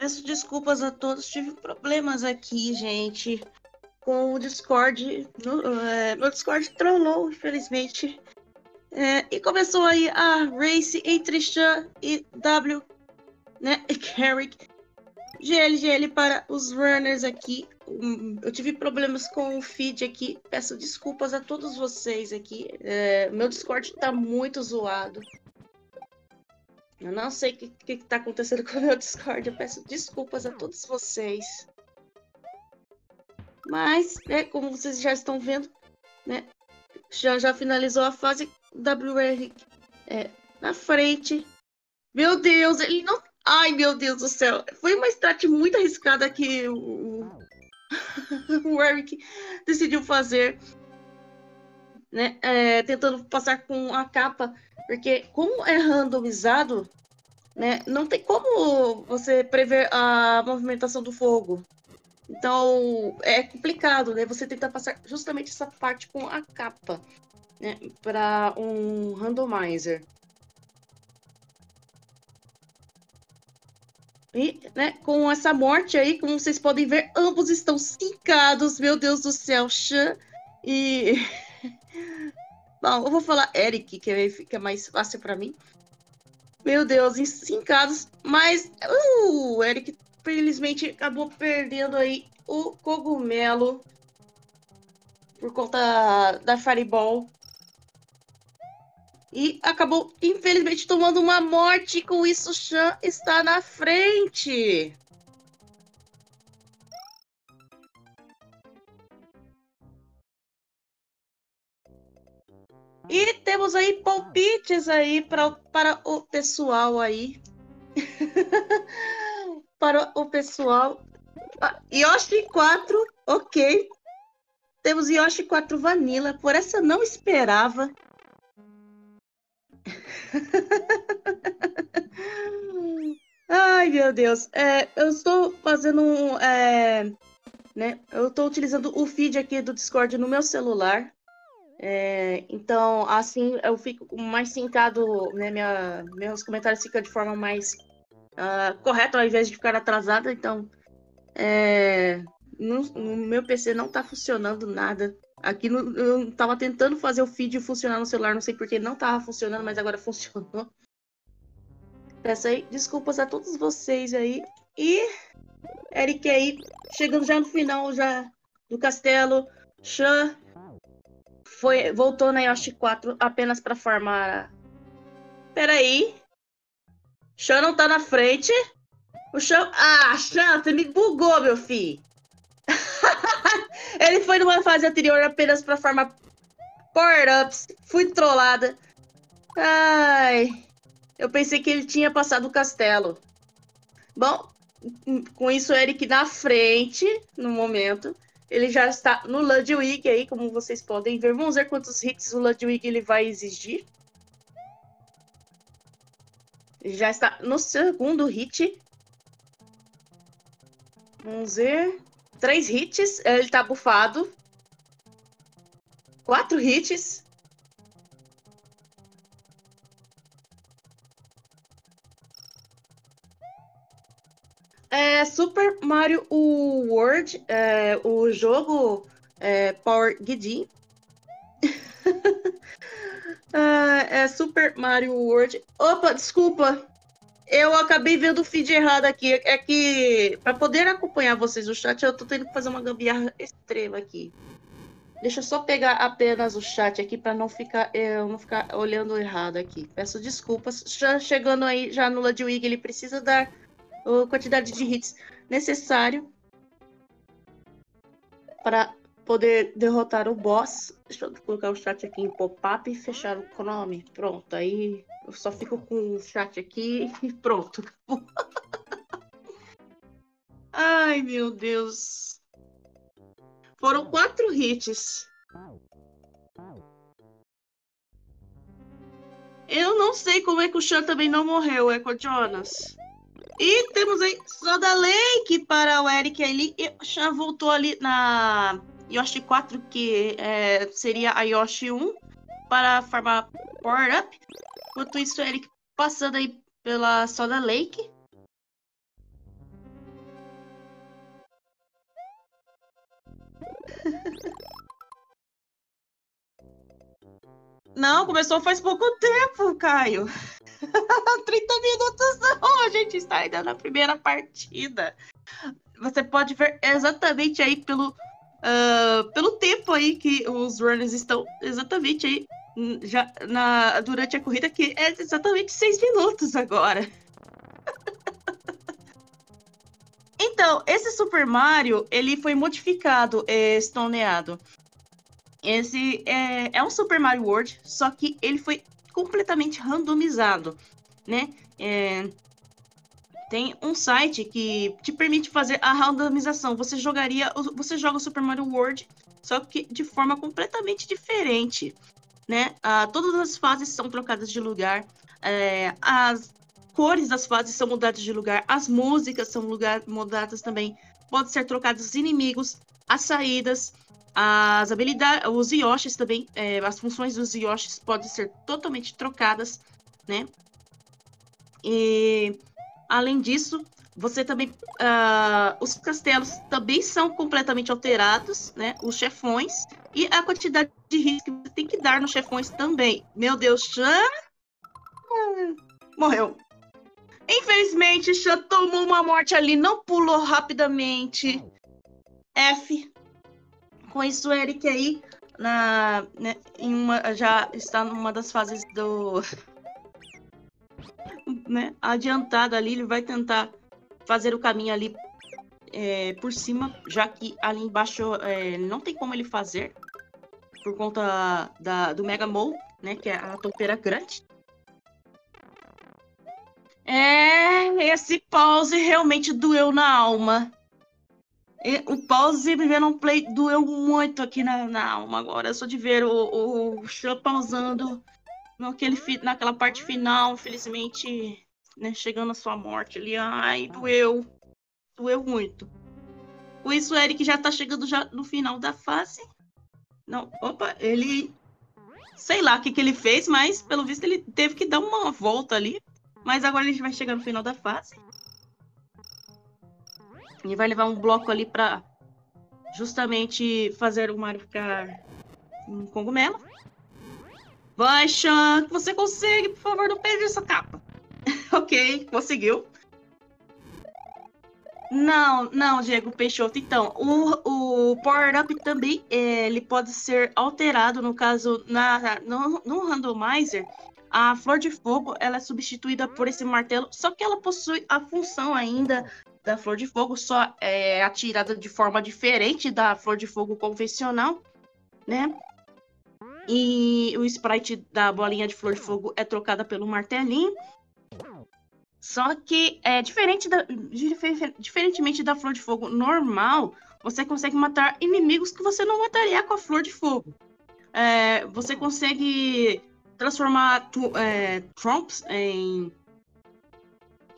Peço desculpas a todos, tive problemas aqui, gente, com o Discord. No, é, meu Discord trollou, infelizmente. É, e começou aí a race entre Chan e W, né? E Carrick. GL, GL para os runners aqui. Hum, eu tive problemas com o feed aqui. Peço desculpas a todos vocês aqui. É, meu Discord tá muito zoado. Eu não sei o que, que, que tá acontecendo com o meu Discord. Eu peço desculpas a todos vocês. Mas, é, como vocês já estão vendo, né? Já, já finalizou a fase WR é, na frente. Meu Deus, ele não. Ai, meu Deus do céu. Foi uma strat muito arriscada que o, o Eric decidiu fazer. Né? É, tentando passar com a capa. Porque como é randomizado, né? Não tem como você prever a movimentação do fogo. Então é complicado, né? Você tentar passar justamente essa parte com a capa né, para um randomizer. E, né, com essa morte aí, como vocês podem ver, ambos estão sincados, meu Deus do céu, Chan e... Bom, eu vou falar Eric, que fica mais fácil para mim. Meu Deus, sincados, mas uh, o Eric felizmente acabou perdendo aí o cogumelo por conta da Fireball. E acabou, infelizmente, tomando uma morte. Com isso, Chan está na frente. E temos aí palpites aí pra, para o pessoal aí. para o pessoal. Ah, Yoshi 4, ok. Temos Yoshi 4 Vanilla. Por essa eu não esperava. Ai, meu Deus. É, eu estou fazendo um. É, né, eu estou utilizando o feed aqui do Discord no meu celular. É, então, assim, eu fico mais sincado, né? Minha, meus comentários ficam de forma mais uh, correta ao invés de ficar atrasada. Então, é, no, no, meu PC não está funcionando nada. Aqui no, eu tava tentando fazer o feed funcionar no celular, não sei porque não tava funcionando, mas agora funcionou. Peço aí desculpas a todos vocês aí. E Eric aí, chegando já no final já do castelo. Chan foi, voltou na Yoshi 4 apenas para farmar. Peraí. Chan não tá na frente. O Chan. Ah, Chan, você me bugou, meu filho. Ele foi numa fase anterior apenas pra formar power-ups. Fui trollada. Ai. Eu pensei que ele tinha passado o castelo. Bom, com isso, Eric na frente, no momento. Ele já está no Ludwig aí, como vocês podem ver. Vamos ver quantos hits o Ludwig ele vai exigir. Ele já está no segundo hit. Vamos ver. Três hits, ele tá bufado. Quatro hits. É, Super Mario World, é, o jogo é, Power Giddy. é, é Super Mario World. Opa, desculpa. Eu acabei vendo o feed errado aqui. É que, para poder acompanhar vocês no chat, eu tô tendo que fazer uma gambiarra extrema aqui. Deixa eu só pegar apenas o chat aqui para não ficar eu não ficar olhando errado aqui. Peço desculpas. Já chegando aí já no Ludwig, ele precisa dar a quantidade de hits necessário para poder derrotar o boss. Deixa eu colocar o chat aqui em pop-up e fechar o Chrome. Pronto, aí eu só fico com o chat aqui e pronto. Ai, meu Deus. Foram quatro hits. Eu não sei como é que o Chan também não morreu, Eco Jonas. E temos aí Soda Lake para o Eric ali. E já voltou ali na Yoshi 4, que é, seria a Yoshi 1, para formar Power Up. Enquanto isso, Eric passando aí pela Soda Lake. Não, começou faz pouco tempo, Caio. 30 minutos não, a gente está ainda na primeira partida. Você pode ver exatamente aí pelo, uh, pelo tempo aí que os runners estão exatamente aí já na, durante a corrida, que é exatamente 6 minutos agora. então, esse Super Mario, ele foi modificado, é, estoneado. Esse é, é um Super Mario World, só que ele foi completamente randomizado, né? É, tem um site que te permite fazer a randomização. Você jogaria, você joga o Super Mario World, só que de forma completamente diferente, né? Ah, todas as fases são trocadas de lugar, é, as cores das fases são mudadas de lugar, as músicas são lugar, mudadas também. Pode ser trocados os inimigos, as saídas, as habilidades, os Yoshis também, é, as funções dos Yoshis podem ser totalmente trocadas, né? E além disso, você também, uh, os castelos também são completamente alterados, né? Os chefões e a quantidade de risco que você tem que dar nos chefões também. Meu Deus, Chan morreu. Infelizmente, Chan tomou uma morte ali, não pulou rapidamente. F com isso, Eric aí na, né, em uma, já está numa das fases do. né, adiantado ali, ele vai tentar fazer o caminho ali é, por cima, já que ali embaixo é, não tem como ele fazer, por conta da, do Mega Mole, né, que é a topeira grande. É, esse pause realmente doeu na alma. O pause vivendo um play doeu muito aqui na, na alma agora. Só de ver o, o pausando naquele, naquela parte final, infelizmente, né, chegando à sua morte ali. Ai, doeu. Doeu muito. Com isso, o Eric já tá chegando já no final da fase. Não, opa, ele. Sei lá o que, que ele fez, mas pelo visto ele teve que dar uma volta ali. Mas agora ele vai chegar no final da fase. E vai levar um bloco ali para justamente fazer o Mario ficar um cogumelo. Vai, Sean, você consegue, por favor, não perde essa capa. ok, conseguiu. Não, não, Diego Peixoto. Então, o, o power-up também é, ele pode ser alterado, no caso, na, no, no randomizer, a flor de fogo ela é substituída por esse martelo, só que ela possui a função ainda da flor de fogo, só é atirada de forma diferente da flor de fogo convencional, né? E o sprite da bolinha de flor de fogo é trocada pelo martelinho. Só que é diferente da, diferentemente da flor de fogo normal, você consegue matar inimigos que você não mataria com a flor de fogo. É, você consegue transformar é, trumps em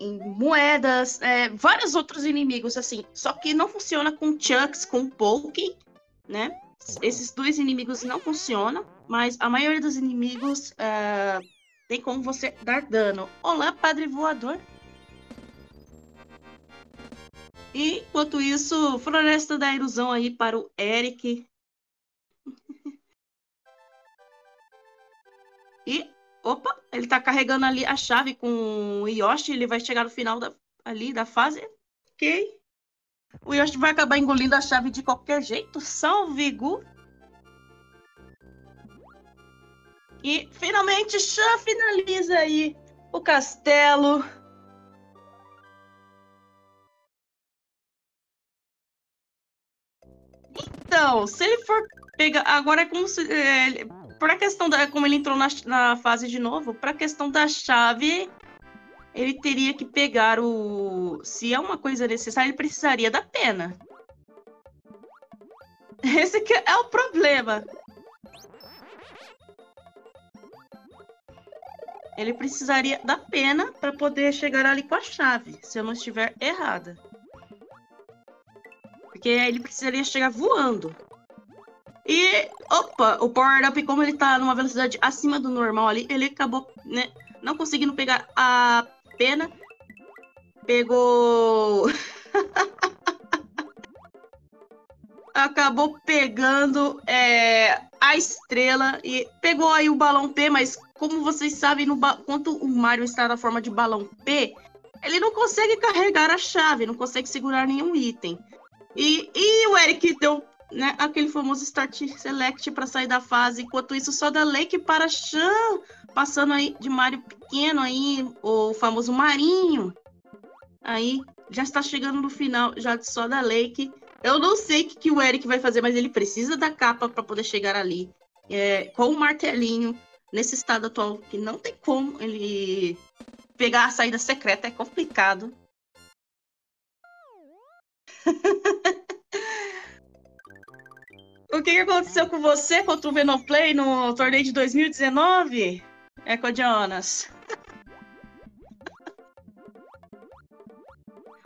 em moedas, é, vários outros inimigos, assim. Só que não funciona com Chucks, com Poke, né? Esses dois inimigos não funcionam, mas a maioria dos inimigos é, tem como você dar dano. Olá, Padre Voador. E, enquanto isso, Floresta da Ilusão aí para o Eric. e Opa, ele tá carregando ali a chave com o Yoshi, ele vai chegar no final da, ali da fase. Ok. O Yoshi vai acabar engolindo a chave de qualquer jeito. Salve, Gu. E finalmente Chan finaliza aí o castelo. Então, se ele for pegar. Agora é como se. É, a questão da. Como ele entrou na, na fase de novo, para a questão da chave, ele teria que pegar o. Se é uma coisa necessária, ele precisaria da pena. Esse é o problema. Ele precisaria da pena para poder chegar ali com a chave, se eu não estiver errada. Porque ele precisaria chegar voando. E, opa, o Power Up, como ele tá numa velocidade acima do normal ali, ele acabou, né, não conseguindo pegar a pena. Pegou. acabou pegando é, a estrela e pegou aí o balão P, mas como vocês sabem, no quando o Mario está na forma de balão P, ele não consegue carregar a chave, não consegue segurar nenhum item. E, e o Eric deu né, aquele famoso Start Select para sair da fase, enquanto isso só da Lake para Chan, passando aí de Mario pequeno aí, o famoso Marinho. Aí já está chegando no final já de só da Lake. Eu não sei o que, que o Eric vai fazer, mas ele precisa da capa para poder chegar ali. É, com o martelinho, nesse estado atual, que não tem como ele pegar a saída secreta, é complicado. o que, que, aconteceu com você contra o Venom Play no torneio de 2019? Eco Jonas.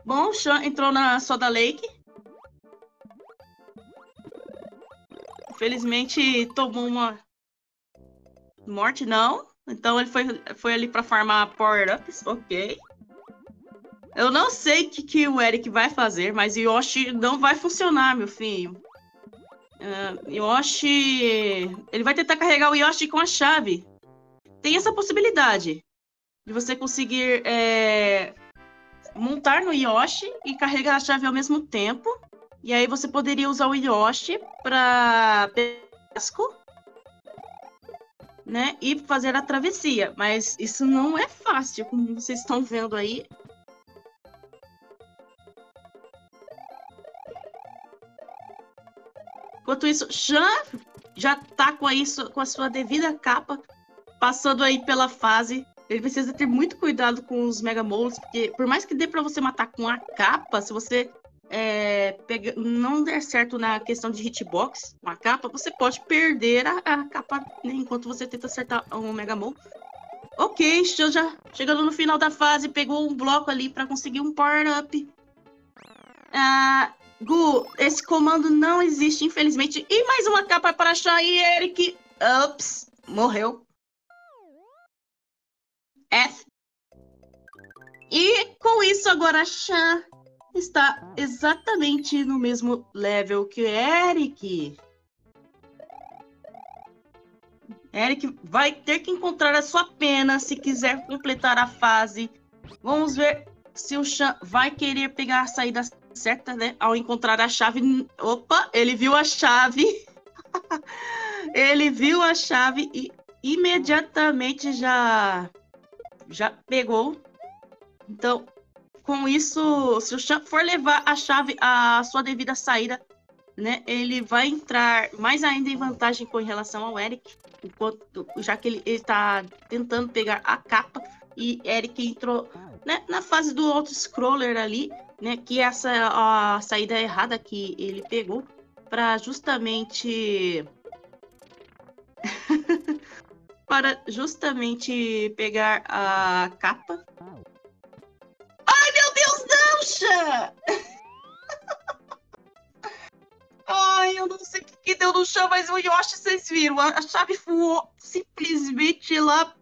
Bom, o Sean entrou na Soda Lake. Felizmente tomou uma morte, não. Então ele foi, foi ali para farmar power-ups, ok. Eu não sei o que, que o Eric vai fazer, mas Yoshi não vai funcionar, meu filho. Uh, Yoshi. Ele vai tentar carregar o Yoshi com a chave. Tem essa possibilidade de você conseguir é, montar no Yoshi e carregar a chave ao mesmo tempo. E aí você poderia usar o Yoshi para pesco, né? E fazer a travessia. Mas isso não é fácil, como vocês estão vendo aí. Enquanto isso, já já tá com, isso, com a sua devida capa, passando aí pela fase. Ele precisa ter muito cuidado com os Mega Moles, porque por mais que dê para você matar com a capa, se você é, pega, não der certo na questão de hitbox, uma capa, você pode perder a, a capa né, enquanto você tenta acertar um Mega Mole. Ok, já chegando no final da fase, pegou um bloco ali para conseguir um power-up. Ah, Gu, esse comando não existe, infelizmente. E mais uma capa para achar e Eric. Ups, morreu. F. E com isso agora Chan está exatamente no mesmo level que o Eric. Eric vai ter que encontrar a sua pena se quiser completar a fase. Vamos ver se o Chan vai querer pegar a saída certa, né? Ao encontrar a chave. Opa, ele viu a chave. ele viu a chave e imediatamente já já pegou. Então, com isso, se o Chan for levar a chave à sua devida saída, né, ele vai entrar mais ainda em vantagem com relação ao Eric, enquanto, já que ele está tentando pegar a capa e Eric entrou né, na fase do auto-scroller ali, né, que essa a saída errada que ele pegou para justamente para justamente pegar a capa Poxa! Ai, eu não sei o que, que deu no chão, mas o Yoshi, vocês viram, a chave voou simplesmente lá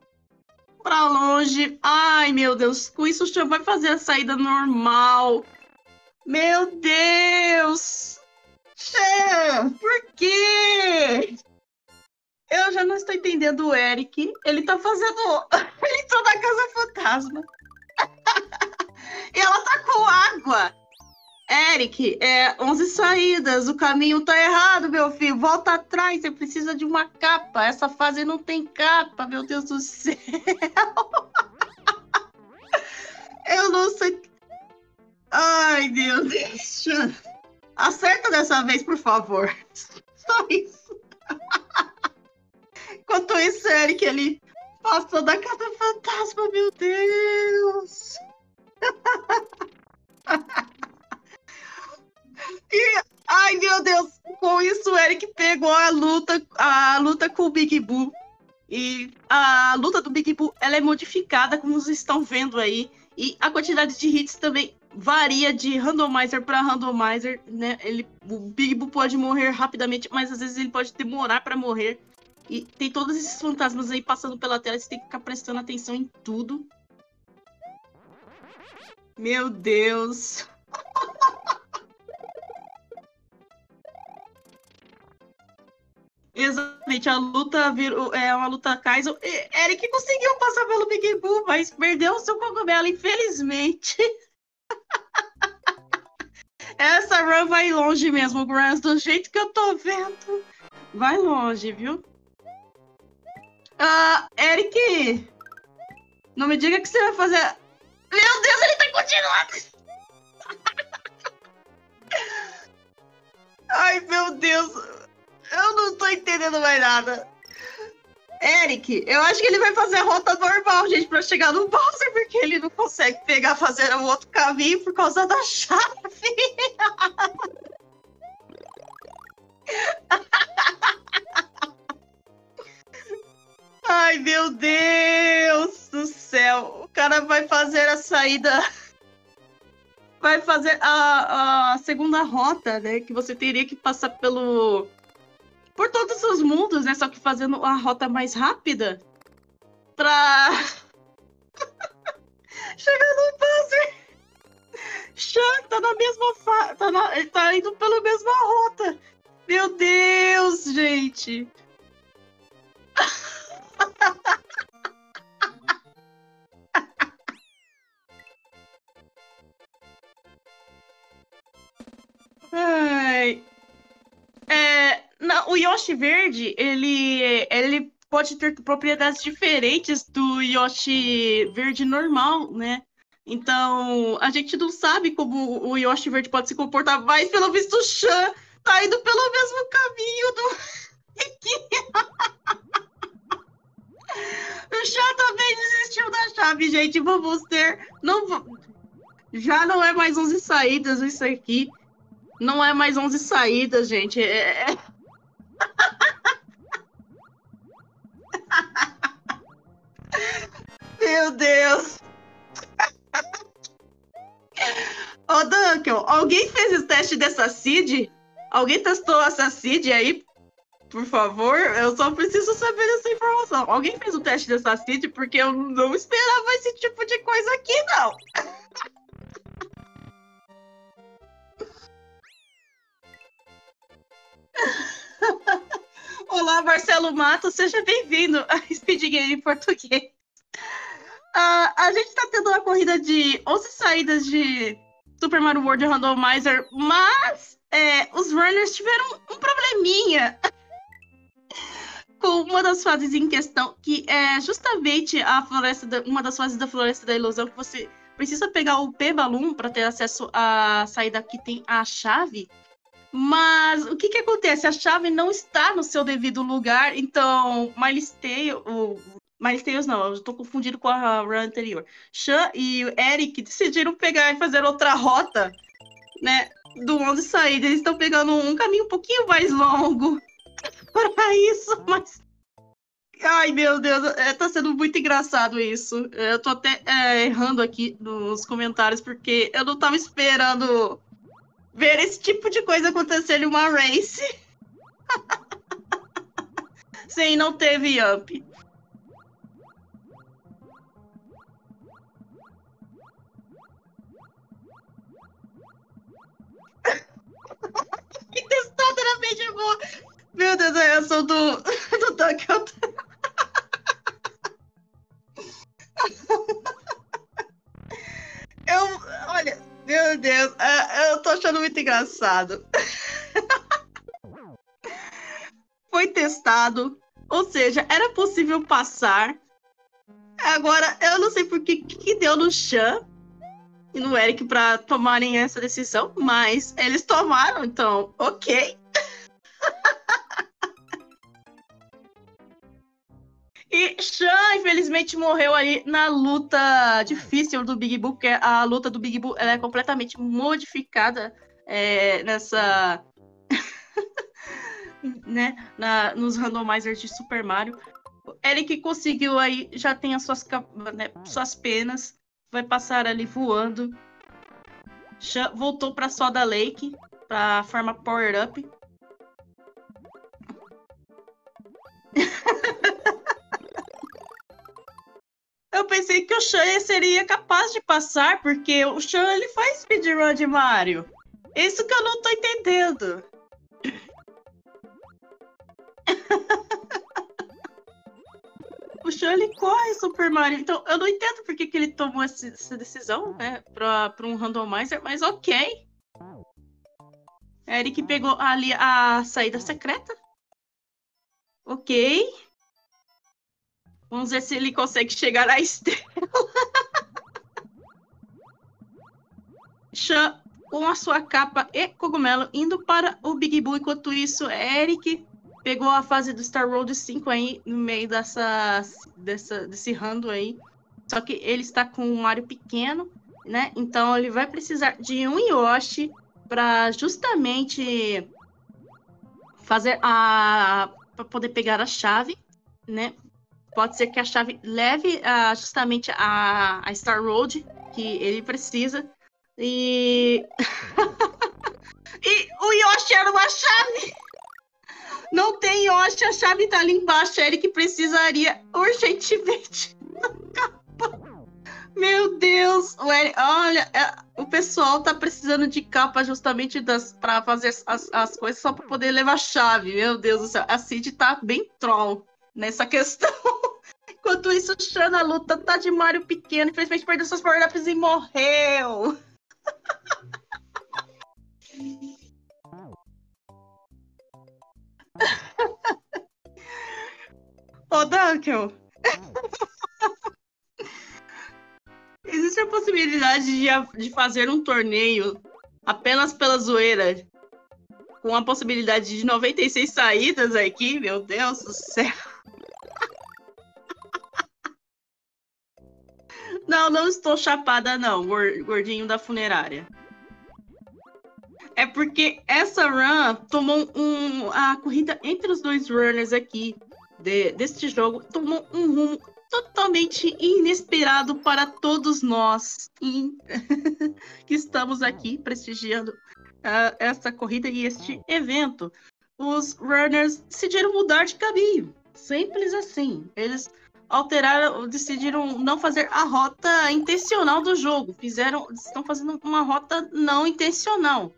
pra longe. Ai, meu Deus, com isso o chão vai fazer a saída normal. Meu Deus! Chan, por quê? Eu já não estou entendendo o Eric. Ele tá fazendo. Ele entrou na casa fantasma. E ela tá com água. Eric, é 11 saídas, o caminho tá errado, meu filho. Volta atrás, você precisa de uma capa. Essa fase não tem capa, meu Deus do céu. Eu não sei. Ai, Deus. Acerta dessa vez, por favor. Só isso. Enquanto isso, Eric, ele passou da casa fantasma, meu Deus e, ai, meu Deus, com isso o Eric pegou a luta, a luta com o Big Boo. E a luta do Big Boo, ela é modificada, como vocês estão vendo aí. E a quantidade de hits também varia de randomizer para randomizer, né? Ele, o Big Boo pode morrer rapidamente, mas às vezes ele pode demorar para morrer. E tem todos esses fantasmas aí passando pela tela, você tem que ficar prestando atenção em tudo. Meu Deus. Exatamente, a luta virou, é uma luta Kaizo. Eric conseguiu passar pelo Big Boo, mas perdeu o seu cogumelo, infelizmente. Essa run vai longe mesmo, Grants, do jeito que eu tô vendo. Vai longe, viu? Ah, Eric! Não me diga que você vai fazer. Meu Deus, ele tá continuando! Ai, meu Deus! Eu não tô entendendo mais nada. Eric, eu acho que ele vai fazer a rota normal, gente, pra chegar no Bowser, porque ele não consegue pegar, fazer um outro caminho por causa da chave. Ai, meu Deus do céu. O cara vai fazer a saída. Vai fazer a, a segunda rota, né? Que você teria que passar pelo por todos os mundos, né? Só que fazendo a rota mais rápida pra chegar no Buzzer. Chan tá na mesma fa... tá, na... ele tá indo pela mesma rota. Meu Deus, gente. Yoshi verde, ele, ele pode ter propriedades diferentes do Yoshi verde normal, né? Então, a gente não sabe como o Yoshi verde pode se comportar, mas pelo visto o Shan tá indo pelo mesmo caminho do. o Shan também desistiu da chave, gente. Vamos ter. Não, já não é mais 11 saídas isso aqui. Não é mais 11 saídas, gente. É, é Meu Deus! Ô, Duncan, alguém fez o teste dessa seed? Alguém testou essa seed aí? Por favor, eu só preciso saber essa informação. Alguém fez o teste dessa seed? Porque eu não esperava esse tipo de coisa aqui, não. Olá, Marcelo Mato, seja bem-vindo a Speed Game em português. Uh, a gente está tendo uma corrida de 11 saídas de Super Mario World Randomizer, mas é, os runners tiveram um probleminha com uma das fases em questão, que é justamente a floresta, da, uma das fases da Floresta da Ilusão, que você precisa pegar o P-Balloon para ter acesso à saída que tem a chave. Mas o que que acontece? A chave não está no seu devido lugar, então Miles o Miles não, eu estou confundido com a run anterior. Sean e o Eric decidiram pegar e fazer outra rota, né? Do onde sair. Eles estão pegando um caminho um pouquinho mais longo para isso, mas. Ai, meu Deus, é, tá sendo muito engraçado isso. Eu tô até é, errando aqui nos comentários, porque eu não tava esperando ver esse tipo de coisa acontecer em uma race. Sim, não teve up. que testada na mente boa. Meu Deus, a reação do, do Duncan. Eu, olha, meu Deus, é, eu tô achando muito engraçado. Foi testado, ou seja, era possível passar. Agora, eu não sei por que, que deu no Chan e no Eric para tomarem essa decisão, mas eles tomaram, então, ok. E Shan, infelizmente, morreu aí na luta difícil do Big Boo, porque a luta do Big Boo é completamente modificada é, nessa. né, na, nos randomizers de Super Mario. Eric conseguiu aí, já tem as suas, né, suas penas, vai passar ali voando. Voltou para Soda Lake para forma Power Up. Eu pensei que o Shan seria capaz de passar, porque o Shan ele faz speedrun de Mario. Isso que eu não tô entendendo. o Shan ele corre Super Mario. Então eu não entendo por que, que ele tomou essa, decisão, né? Pra, pra um randomizer, mas ok. É Eric pegou ali a saída secreta. Ok. Vamos ver se ele consegue chegar à estrela. Chan com a sua capa e cogumelo indo para o Big Blue. Enquanto isso, Eric pegou a fase do Star Road 5 aí no meio dessa, dessa, desse rando aí. Só que ele está com um Mario pequeno, né? Então ele vai precisar de um Yoshi para justamente fazer a para poder pegar a chave, né? Pode ser que a chave leve uh, justamente a, a Star Road que ele precisa. E e o Yoshi era uma chave. Não tem Yoshi, a chave tá ali embaixo. Eric precisaria urgentemente Meu Deus, o Eric, olha, é, o pessoal tá precisando de capa justamente das para fazer as, as coisas só para poder levar chave. Meu Deus do céu, a Cid tá bem troll nessa questão. Enquanto isso, o Shan na luta tá de Mario pequeno, infelizmente perdeu seus power-ups e morreu. Ô, Duncan! Existe a possibilidade de, de fazer um torneio apenas pela zoeira, com a possibilidade de 96 saídas aqui, meu Deus do céu. Não, não estou chapada, não, gordinho da funerária. É porque essa run tomou um. A corrida entre os dois runners aqui de, deste jogo tomou um rumo totalmente inesperado para todos nós que estamos aqui prestigiando uh, corrida e este evento. Os runners decidiram mudar de caminho. Simples assim. Eles alteraram, decidiram não fazer a rota intencional do jogo. Fizeram, estão fazendo uma rota não intencional.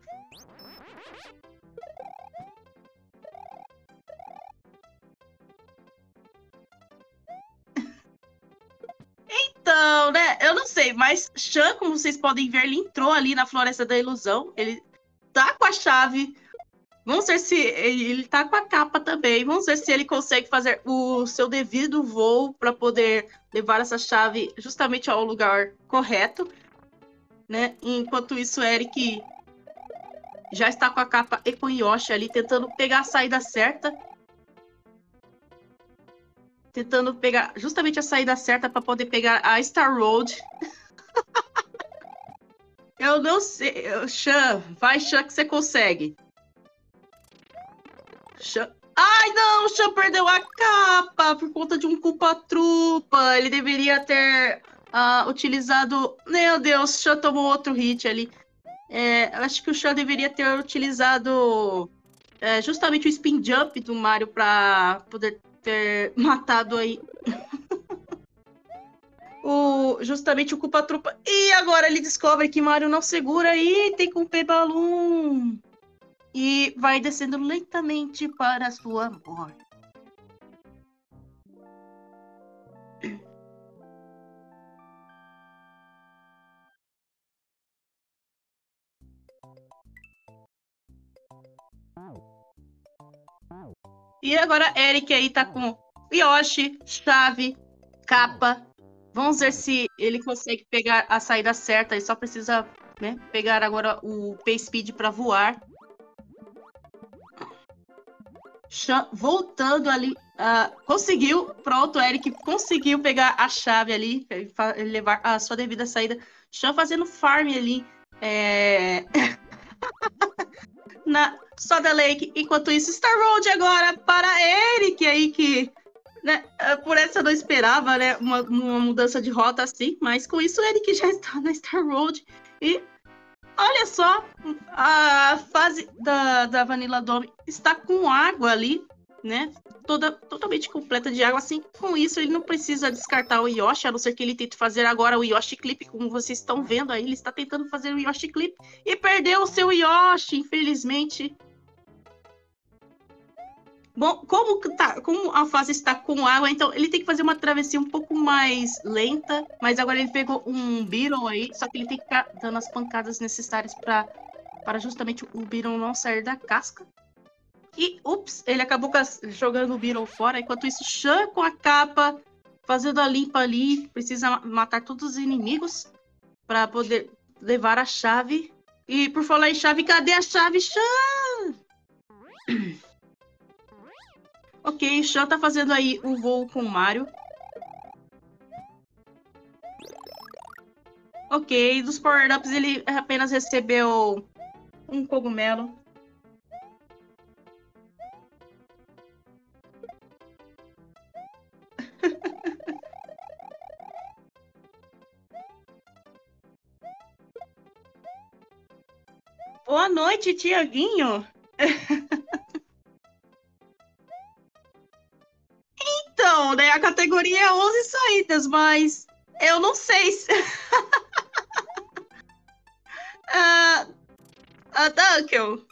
Então, né? Eu não sei, mas Chan, como vocês podem ver, ele entrou ali na Floresta da Ilusão. Ele tá com a chave. Vamos ver se ele tá com a capa também. Vamos ver se ele consegue fazer o seu devido voo para poder levar essa chave justamente ao lugar correto, né? Enquanto isso, Eric já está com a capa e com Yoshi ali tentando pegar a saída certa tentando pegar justamente a saída certa para poder pegar a Star Road. Eu não sei. Chan, vai, Chan, que você consegue. Ai, não, o Chan perdeu a capa por conta de um culpa-trupa. Ele deveria ter uh, utilizado. Meu Deus, o Chan tomou outro hit ali. É, acho que o Chan deveria ter utilizado é, justamente o spin jump do Mario para poder ter matado aí o, justamente o Culpa Trupa. E agora ele descobre que Mario não segura e tem com o P-Balloon. E vai descendo lentamente para sua morte. E agora Eric aí tá com Yoshi, chave, capa. Vamos ver se ele consegue pegar a saída certa. Ele só precisa né, pegar agora o Pay Speed para voar. Voltando ali. Uh, conseguiu. Pronto, Eric conseguiu pegar a chave ali. Levar a sua devida saída. Chan fazendo farm ali. É... na Soda Lake. Enquanto isso, Star Road agora para Eric aí que né, é, por essa eu não esperava, né, uma, uma mudança de rota assim, mas com isso Eric já está na Star Road e olha só, a fase da, da Vanilla Dome está com água ali, né? Toda totalmente completa de água. Assim, com isso, ele não precisa descartar o Yoshi, a não ser que ele tente fazer agora o Yoshi Clip, como vocês estão vendo aí. Ele está tentando fazer o Yoshi Clip e perdeu o seu Yoshi, infelizmente. Bom, como, tá, como a fase está com água, então ele tem que fazer uma travessia um pouco mais lenta, mas agora ele pegou um Beetle aí, só que ele tem que ficar dando as pancadas necessárias para justamente o Beetle não sair da casca. E, ups, ele acabou jogando o Beetle fora, enquanto isso, Shan com a capa, fazendo a limpa ali, precisa matar todos os inimigos para poder levar a chave. E por falar em chave, cadê a chave, Shan? Ok, Sean tá fazendo aí o voo com o Mario. Ok, dos power-ups ele apenas recebeu um cogumelo. Boa noite, Tiaguinho. Então, né, a categoria é 11 saídas, mas eu não sei se. uh, uh, Dunkel,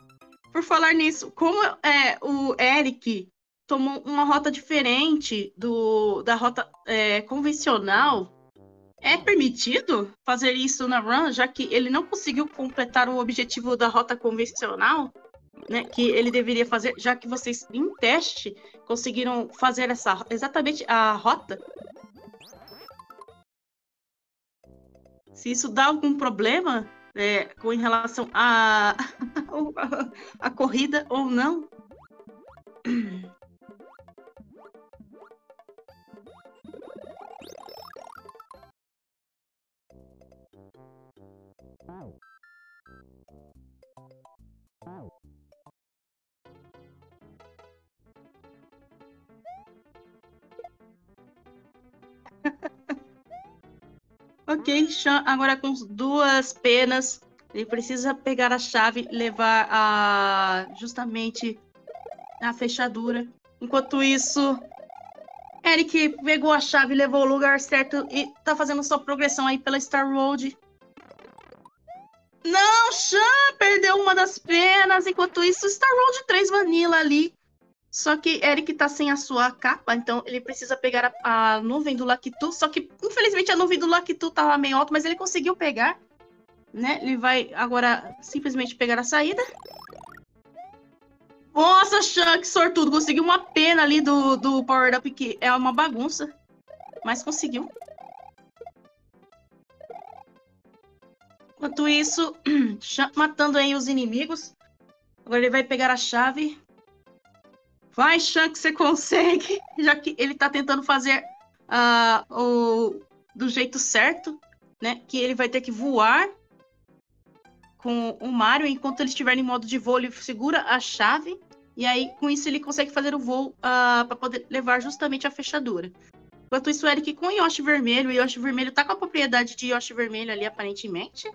por falar nisso, como é, o Eric tomou uma rota diferente do, da rota é, convencional, é permitido fazer isso na run, já que ele não conseguiu completar o objetivo da rota convencional? Né, que ele deveria fazer, já que vocês em teste conseguiram fazer essa exatamente a rota. Se isso dá algum problema é, com em relação a, a corrida ou não. Ok, Sean, agora com duas penas, ele precisa pegar a chave e levar a justamente a fechadura. Enquanto isso, Eric pegou a chave, levou o lugar certo e tá fazendo sua progressão aí pela Star Road. Não, Sean perdeu uma das penas. Enquanto isso, Star Road 3 Vanilla ali só que Eric tá sem a sua capa, então ele precisa pegar a, a nuvem do Lactu. Só que, infelizmente, a nuvem do Lactu tava meio alta, mas ele conseguiu pegar. Né? Ele vai agora simplesmente pegar a saída. Nossa, Shank, sortudo. Conseguiu uma pena ali do, do Power Up, que é uma bagunça. Mas conseguiu. Enquanto isso, matando aí os inimigos. Agora ele vai pegar a chave. Vai, Shan, que você consegue. Já que ele tá tentando fazer uh, o, do jeito certo, né? Que ele vai ter que voar com o Mario. Enquanto ele estiver em modo de voo, ele segura a chave. E aí, com isso, ele consegue fazer o voo uh, ah, para poder levar justamente a fechadura. Enquanto isso, Eric com o Yoshi vermelho. O Yoshi vermelho tá com a propriedade de Yoshi vermelho ali, aparentemente.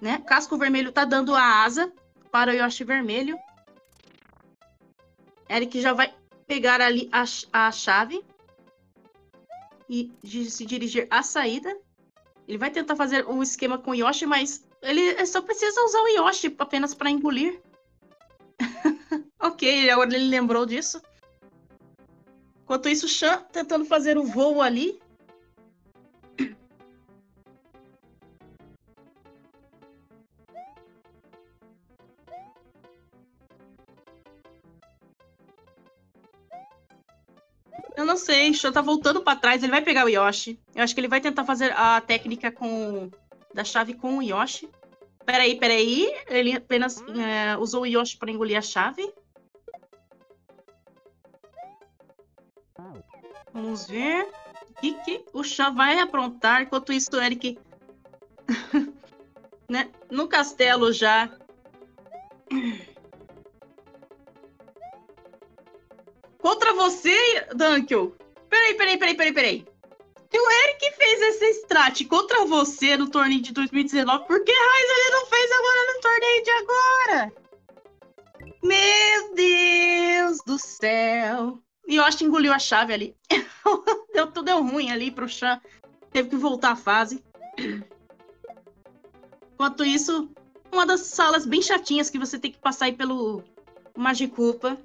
Né? Casco vermelho tá dando a asa para o Yoshi vermelho. Eric já vai pegar ali a, a chave e se dirigir à saída. Ele vai tentar fazer o esquema com o Yoshi, mas ele só precisa usar o Yoshi apenas para engolir. ok, agora ele lembrou disso. Enquanto isso, Chan tentando fazer o voo ali. Eu não sei, Sho tá voltando para trás, ele vai pegar o Yoshi. Eu acho que ele vai tentar fazer a técnica com da chave com o Yoshi. Peraí, peraí. Ele apenas é, usou o Yoshi para engolir a chave. Vamos ver. O que, que o Chá vai aprontar? Enquanto isso, o Eric. né? No castelo já. Contra você, Dunkel. Peraí, peraí, peraí, peraí, peraí. Se o Eric fez esse strat contra você no torneio de 2019, por que raiz ele não fez agora no torneio de agora? Meu Deus do céu. E eu acho que engoliu a chave ali. deu, tudo deu ruim ali pro Chan. Teve que voltar a fase. Enquanto isso, uma das salas bem chatinhas que você tem que passar aí pelo Magicupa.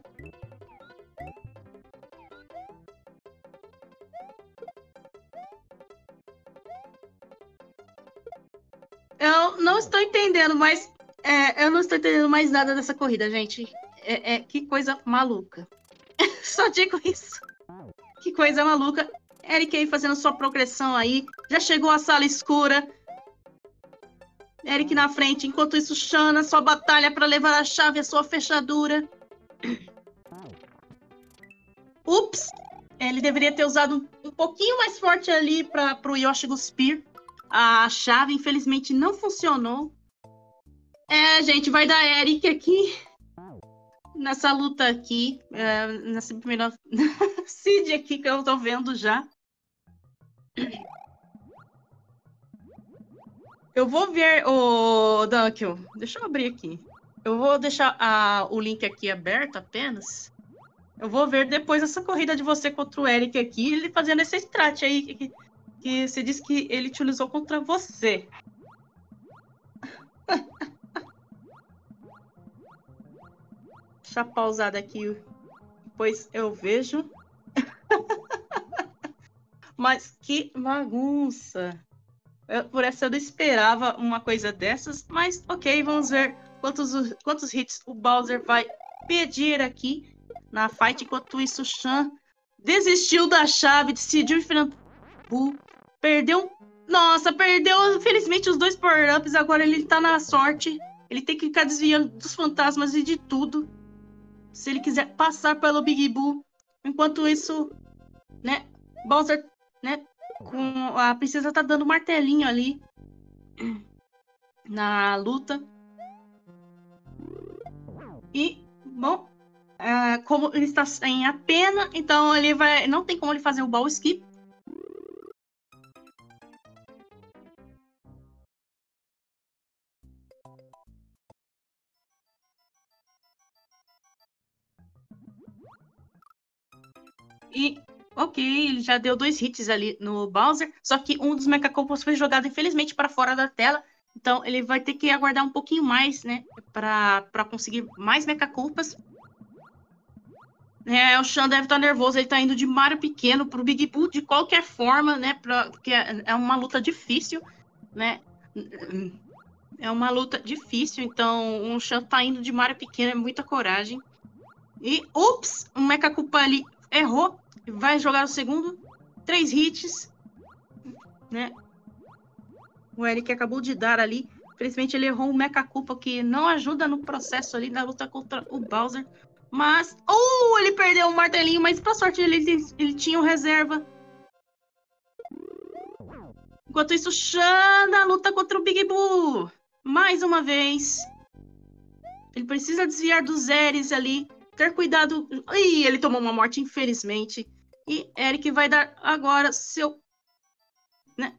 Eu não estou entendendo, mas é, eu não estou entendendo mais nada dessa corrida, gente. É, é que coisa maluca. Só digo isso. Que coisa maluca. Eric aí fazendo sua progressão aí. Já chegou a sala escura. Eric na frente. Enquanto isso, Shana, sua batalha para levar a chave à sua fechadura. Ups! Ele deveria ter usado um pouquinho mais forte ali para o Yoshi Spear. A chave, infelizmente, não funcionou. É, gente, vai dar Eric aqui. Nessa luta aqui. É, nessa primeira. Cid aqui que eu tô vendo já. Eu vou ver o Dunkel. Deixa eu abrir aqui. Eu vou deixar a, o link aqui aberto apenas. Eu vou ver depois essa corrida de você contra o Eric aqui, ele fazendo esse strat aí que, você disse que ele utilizou contra você. Deixa eu pausar aqui, depois eu vejo. Mas que bagunça! Eu, por essa eu não esperava uma coisa dessas, mas ok, vamos ver quantos, quantos hits o Bowser vai pedir aqui na fight. Enquanto isso, o Shan desistiu da chave, decidiu enfrentar o Perdeu. Nossa, perdeu, infelizmente, os dois power-ups. Agora ele tá na sorte. Ele tem que ficar desviando dos fantasmas e de tudo. Se ele quiser passar pelo Big Boo. Enquanto isso, né? Bowser, né? Com a princesa tá dando martelinho ali na luta. E, bom, é, como ele está sem a pena, então ele vai. Não tem como ele fazer o ball skip. E, ok, ele já deu dois hits ali no Bowser, só que um dos Mechacompos foi jogado, infelizmente, para fora da tela. Então, ele vai ter que aguardar um pouquinho mais, né, para conseguir mais Mechaculpas. É, o Sean deve estar tá nervoso, ele está indo de Mario pequeno pro Big Boo de qualquer forma, né, pra, porque é, é uma luta difícil, né, é uma luta difícil, então o Sean está indo de Mario pequeno, é muita coragem. E, ups, um Mecha Culpa ali errou, vai jogar o segundo, três hits, né? O Eric acabou de dar ali. Infelizmente ele errou um Mecha Culpa que não ajuda no processo ali da luta contra o Bowser. Mas. Oh, ele perdeu o martelinho, mas pra sorte ele, ele tinha o reserva. Enquanto isso, Xana luta contra o Big Boo. Mais uma vez. Ele precisa desviar dos Eres ali ter cuidado. Ih, ele tomou uma morte, infelizmente. E Eric vai dar agora seu né,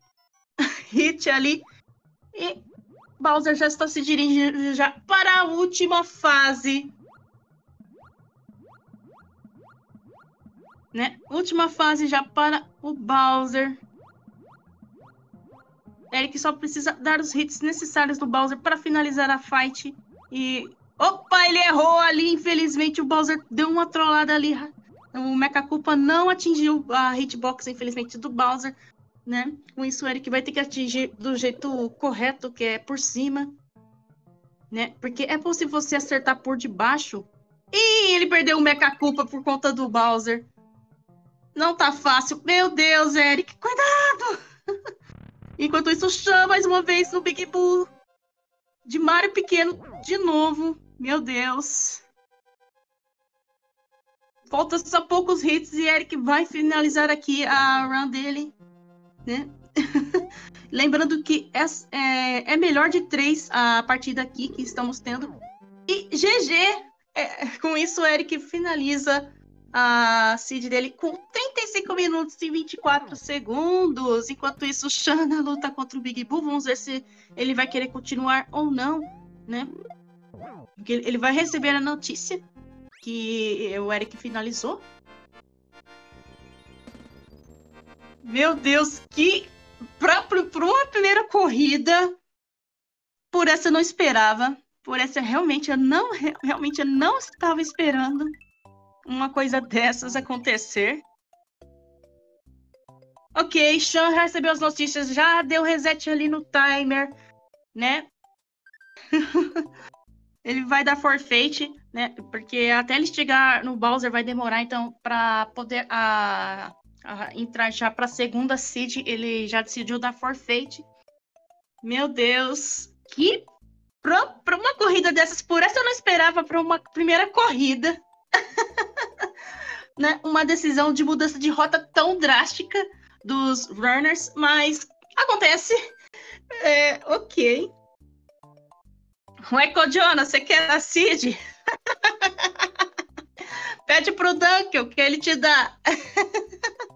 hit ali. E Bowser já está se dirigindo já para a última fase. Né? Última fase já para o Bowser. Eric só precisa dar os hits necessários do Bowser para finalizar a fight. E Opa, ele errou ali. Infelizmente, o Bowser deu uma trollada ali. O Mecha Culpa não atingiu a hitbox, infelizmente, do Bowser. Né? Com isso, o Eric vai ter que atingir do jeito correto, que é por cima. Né? Porque é possível você acertar por debaixo. Ih, ele perdeu o Mecha Culpa por conta do Bowser. Não tá fácil. Meu Deus, Eric, cuidado! Enquanto isso, chama mais uma vez no Big Boo. De Mario pequeno, de novo. Meu Deus. Falta só poucos hits e Eric vai finalizar aqui a run dele. Né? Lembrando que é, é, é, melhor de três a partida aqui que estamos tendo. E GG! É, com isso, o Eric finaliza a seed dele com 35 minutos e 24 segundos. Enquanto isso, Shana luta contra o Big Boo. Vamos ver se ele vai querer continuar ou não, né? Porque ele vai receber a notícia que o Eric finalizou. Meu Deus, que para uma primeira corrida, por essa eu não esperava. por essa realmente eu não realmente eu não estava esperando uma coisa dessas acontecer. Ok, Sean recebeu as notícias, já deu reset ali no timer, né? ele vai dar forfeit, né? Porque até ele chegar no Bowser vai demorar, então, para poder a, a, entrar já para segunda seed, ele já decidiu dar forfeit. Meu Deus, que para uma corrida dessas, por essa eu não esperava para uma primeira corrida. né? Uma decisão de mudança de rota tão drástica dos runners, mas acontece. É, ok. Ué, Jonas, você quer a Cid? Pede pro Dunkel que ele te dá.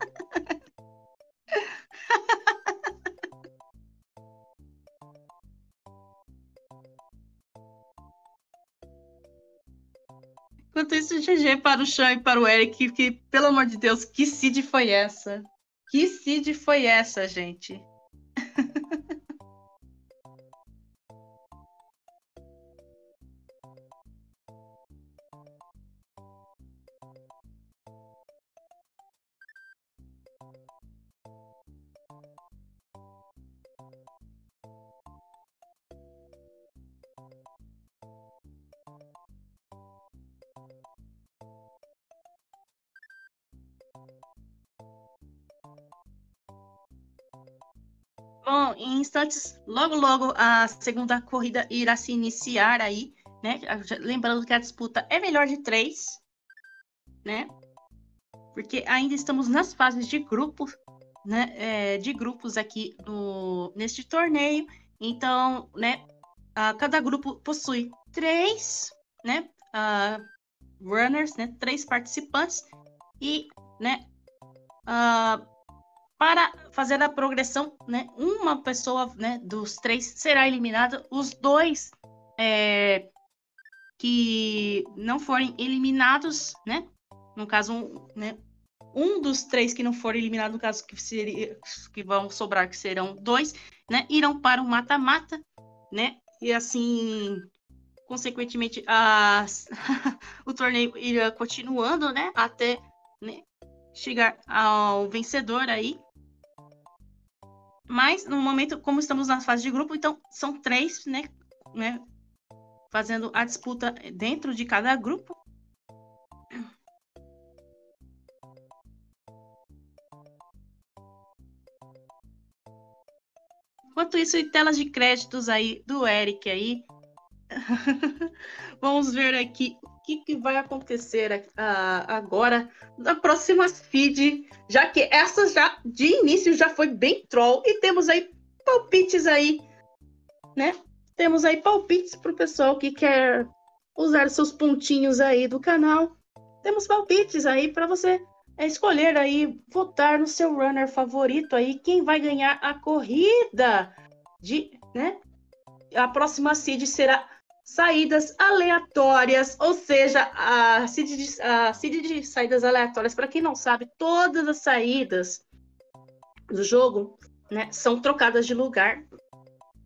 Enquanto isso, GG para o Sean e para o Eric, que, pelo amor de Deus, que Cid foi essa? Que Cid foi essa, gente? Instantes, logo, logo a segunda corrida irá se iniciar aí, né? Lembrando que a disputa é melhor de três, né? Porque ainda estamos nas fases de grupos, né? É, de grupos aqui no, neste torneio. Então, né? cada grupo possui três, né? Uh, runners, né? Três participantes e, né? Para fazer a progressão, né, uma pessoa né, dos três será eliminada, os dois é, que não forem eliminados, né, no caso, um, né, um dos três que não forem eliminados, no caso que, seria, que vão sobrar, que serão dois, né, irão para o mata-mata, né, e assim, consequentemente, as, o torneio irá continuando, né, até né, chegar ao vencedor aí, mas no momento, como estamos na fase de grupo, então são três, né, né fazendo a disputa dentro de cada grupo. Enquanto isso, telas de créditos aí do Eric aí. Vamos ver aqui que, que vai acontecer agora na próxima feed, já que essa já de início já foi bem troll e temos aí palpites aí, né? Temos aí palpites para o pessoal que quer usar seus pontinhos aí do canal. Temos palpites aí para você escolher aí, votar no seu runner favorito aí, quem vai ganhar a corrida de, né? A próxima seed será saídas aleatórias, ou seja, a seed de, a de saídas aleatórias, para quem não sabe, todas as saídas do jogo né, são trocadas de lugar.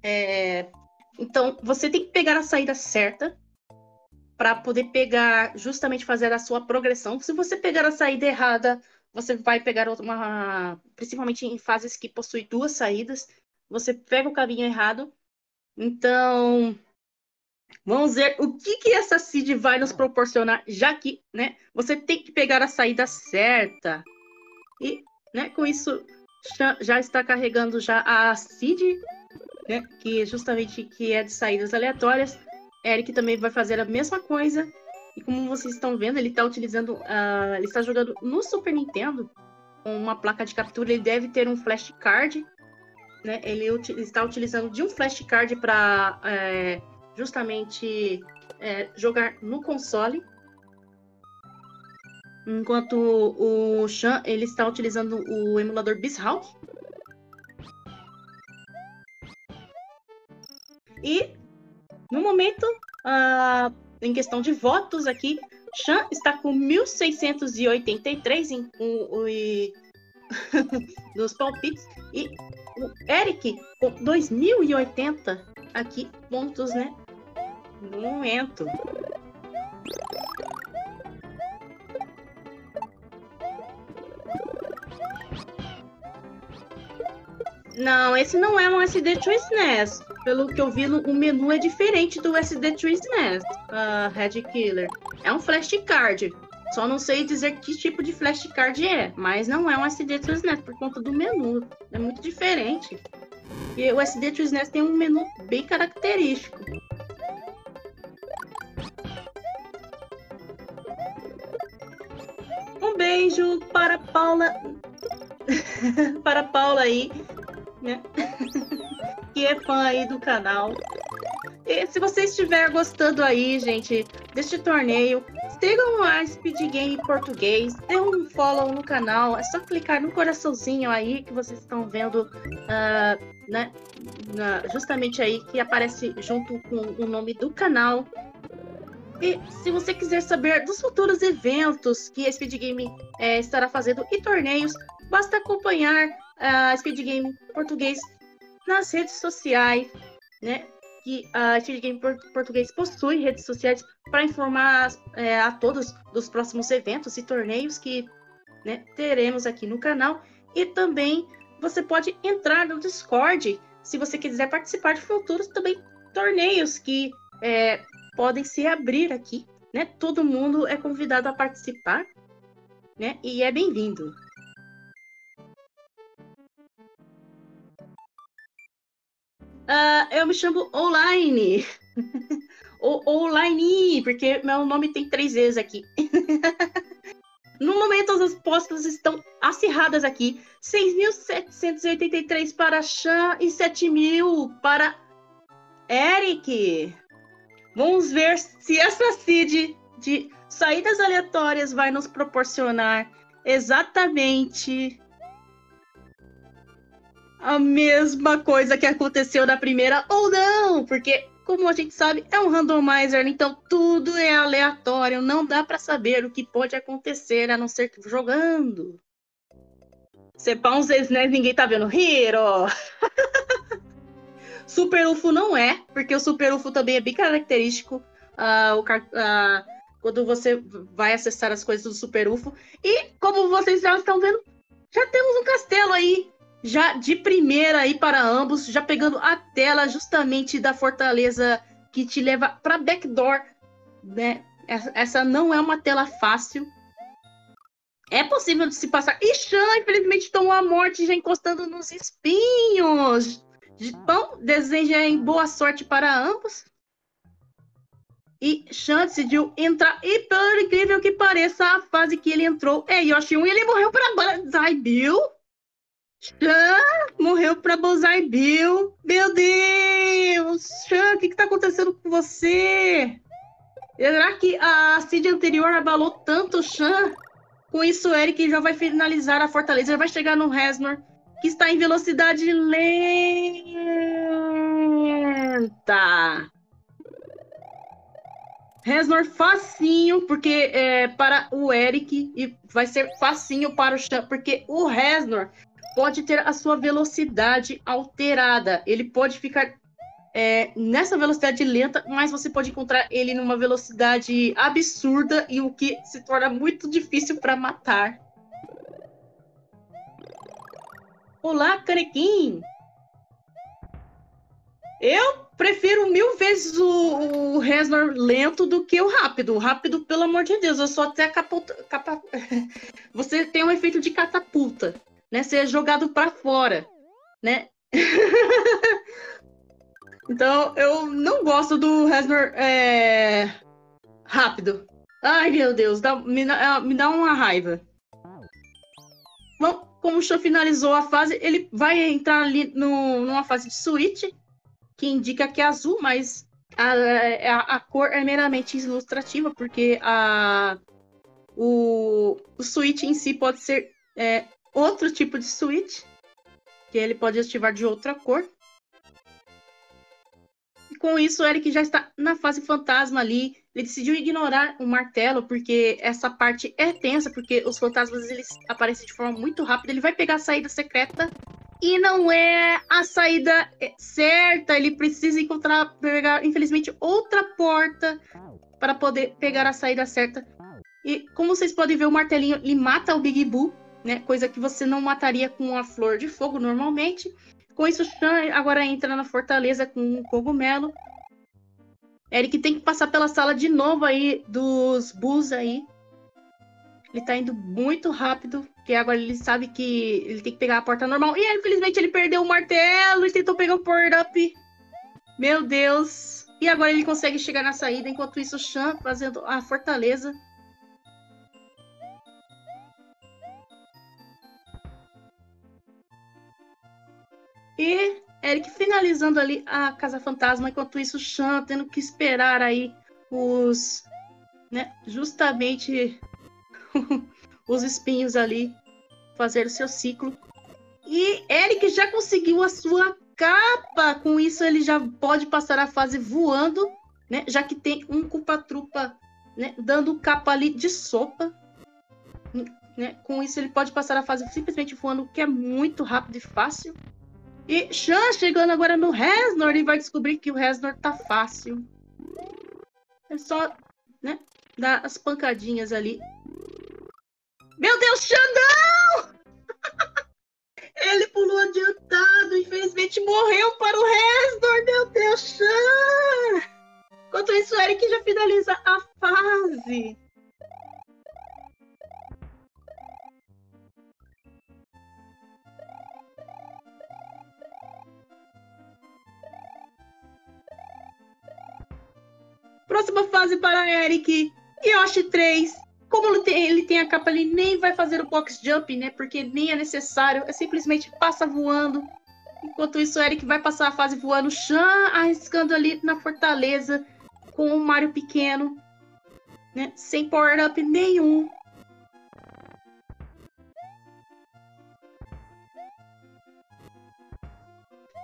É, então, você tem que pegar a saída certa para poder pegar, justamente fazer a sua progressão. Se você pegar a saída errada, você vai pegar uma. Principalmente em fases que possuem duas saídas, você pega o caminho errado. Então, Vamos ver o que, que essa seed vai nos proporcionar, já que né, você tem que pegar a saída certa. E né, com isso já está carregando já a seed, né, que justamente que é de saídas aleatórias. Eric também vai fazer a mesma coisa. E como vocês estão vendo, ele está utilizando, uh, ele está jogando no Super Nintendo com uma placa de captura. Ele deve ter um flashcard, né? Ele está utilizando de um flashcard para é, justamente é, jogar no console. Enquanto o Chan ele está utilizando o emulador Beasthawk. E no momento, uh, em questão de votos aqui, Chan está com 1683 em, um, um, nos palpites e o Eric com 2080 aqui pontos, né? No momento. Não, esse não é um SD to SNES. Pelo que eu vi, o menu é diferente do SD to SNES, uh, Red Killer. É um flashcard. Só não sei dizer que tipo de flashcard é, mas não é um SD to SNES por conta do menu. É muito diferente. E o SD to SNES tem um menu bem característico. Beijo para Paula. para Paula aí, né? que é fã aí do canal. E se você estiver gostando aí, gente, deste torneio, sigam a Speed Game Português, dê um follow no canal, é só clicar no coraçãozinho aí que vocês estão vendo, uh, né, justamente aí que aparece junto com o nome do canal. E se você quiser saber dos futuros eventos que a Speed Game é, estará fazendo e torneios, basta acompanhar a Speed Game Português nas redes sociais, né? Que a Speed Game Português possui redes sociais para informar é, a todos dos próximos eventos e torneios que né, teremos aqui no canal. E também você pode entrar no Discord se você quiser participar de futuros também torneios que é, podem se abrir aqui. Né? Todo mundo é convidado a participar né? e é bem-vindo. Uh, eu me chamo Online. o Online, porque meu nome tem três vezes aqui. no momento, as apostas estão acirradas aqui. 6.783 para Chan e 7.000 para Eric. Vamos ver se essa seed de saídas aleatórias vai nos proporcionar exatamente a mesma coisa que aconteceu na primeira ou não, porque como a gente sabe, é um randomizer, então tudo é aleatório, não dá para saber o que pode acontecer a não ser que jogando. Separ uns vezes, né? Ninguém tá vendo Hero. Super UFO não é, porque o Super UFO também é bem característico. Uh, o, uh, quando você vai acessar as coisas do Super UFO. E como vocês já estão vendo, já temos um castelo aí já de primeira aí para ambos, já pegando a tela justamente da fortaleza que te leva para backdoor, né? Essa não é uma tela fácil. É possível de se passar. E Shan, infelizmente, tomou a morte já encostando nos espinhos. Bom, desejem boa sorte para ambos. E Shan decidiu entrar. E pelo incrível que pareça, a fase que ele entrou é Yoshi 1 e ele morreu para Banzai Bill. Chan morreu pra Bonsai Bill. Meu Deus! Chan, o que, que tá acontecendo com você? Será que a seed anterior abalou tanto o Chan? Com isso, Eric já vai finalizar a fortaleza, já vai chegar no Resnor, que está em velocidade lenta. Resnor facinho, porque é, para o Eric e vai ser facinho para o Chan, porque o Resnor pode ter a sua velocidade alterada. Ele pode ficar é, nessa velocidade lenta, mas você pode encontrar ele numa velocidade absurda e o que se torna muito difícil para matar. Olá, Canequim! Eu prefiro mil vezes o, o Resnor lento do que o rápido. O rápido, pelo amor de Deus, eu sou até capota, capa... Você tem um efeito de catapulta né, ser jogado para fora, né? então, eu não gosto do Resnor é... rápido. Ai, meu Deus, dá, me, ah, me, dá uma raiva. Bom, como o show finalizou a fase, ele vai entrar ali no, numa fase de switch, que indica que é azul, mas a, a, a cor é meramente ilustrativa, porque a, o, o switch em si pode ser é, outro tipo de switch, que ele pode ativar de outra cor. E com isso, o Eric já está na fase fantasma ali. Ele decidiu ignorar o martelo, porque essa parte é tensa, porque os fantasmas eles aparecem de forma muito rápida. Ele vai pegar a saída secreta e não é a saída certa. Ele precisa encontrar, pegar, infelizmente, outra porta para poder pegar a saída certa. E como vocês podem ver, o martelinho ele mata o Big Boo, né? Coisa que você não mataria com a flor de fogo normalmente. Com isso, Shan agora entra na fortaleza com um cogumelo. Eric tem que passar pela sala de novo aí dos Bulls aí. Ele tá indo muito rápido, porque agora ele sabe que ele tem que pegar a porta normal. E infelizmente ele perdeu o martelo e tentou pegar o power-up. Meu Deus. E agora ele consegue chegar na saída, enquanto isso o Shan fazendo a fortaleza. E Eric finalizando ali a Casa Fantasma, enquanto isso o Shan tendo que esperar aí os... Né, justamente os espinhos ali fazer o seu ciclo. E Eric já conseguiu a sua capa. Com isso, ele já pode passar a fase voando, né? Já que tem um culpa-trupa né, dando capa ali de sopa. Né? Com isso, ele pode passar a fase simplesmente voando, que é muito rápido e fácil. E Chan chegando agora no Resnor, ele vai descobrir que o Resnor tá fácil. É só né, dar as pancadinhas ali meu Deus, Xandão! Ele pulou adiantado, infelizmente morreu para o Resdor, meu Deus, Xan! Enquanto isso, Eric já finaliza a fase. Próxima fase para Eric. Yoshi 3. Como ele tem, ele tem a capa, ele nem vai fazer o box jump, né? Porque nem é necessário. É simplesmente passa voando. Enquanto isso, o Eric vai passar a fase voando, Chan arriscando ali na fortaleza com o Mario pequeno, né? Sem power-up nenhum.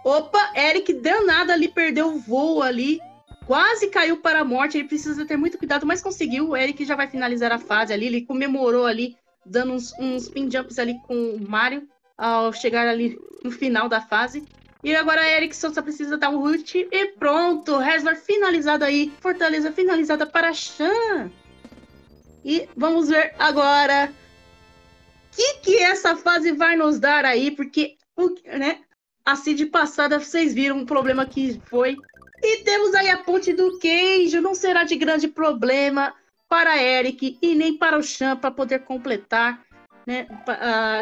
Opa, Eric danado ali, perdeu o voo ali quase caiu para a morte. Ele precisa ter muito cuidado, mas conseguiu. O Eric já vai finalizar a fase ali. Ele comemorou ali, dando uns, uns pin jumps ali com o Mario ao chegar ali no final da fase. E agora Eric só precisa dar um root e pronto. Reslar finalizado aí. Fortaleza finalizada para Shan. E vamos ver agora o que, que essa fase vai nos dar aí, porque né, a seed passada vocês viram o problema que foi e temos aí a ponte do queijo, não será de grande problema para Eric e nem para o Chan para poder completar né,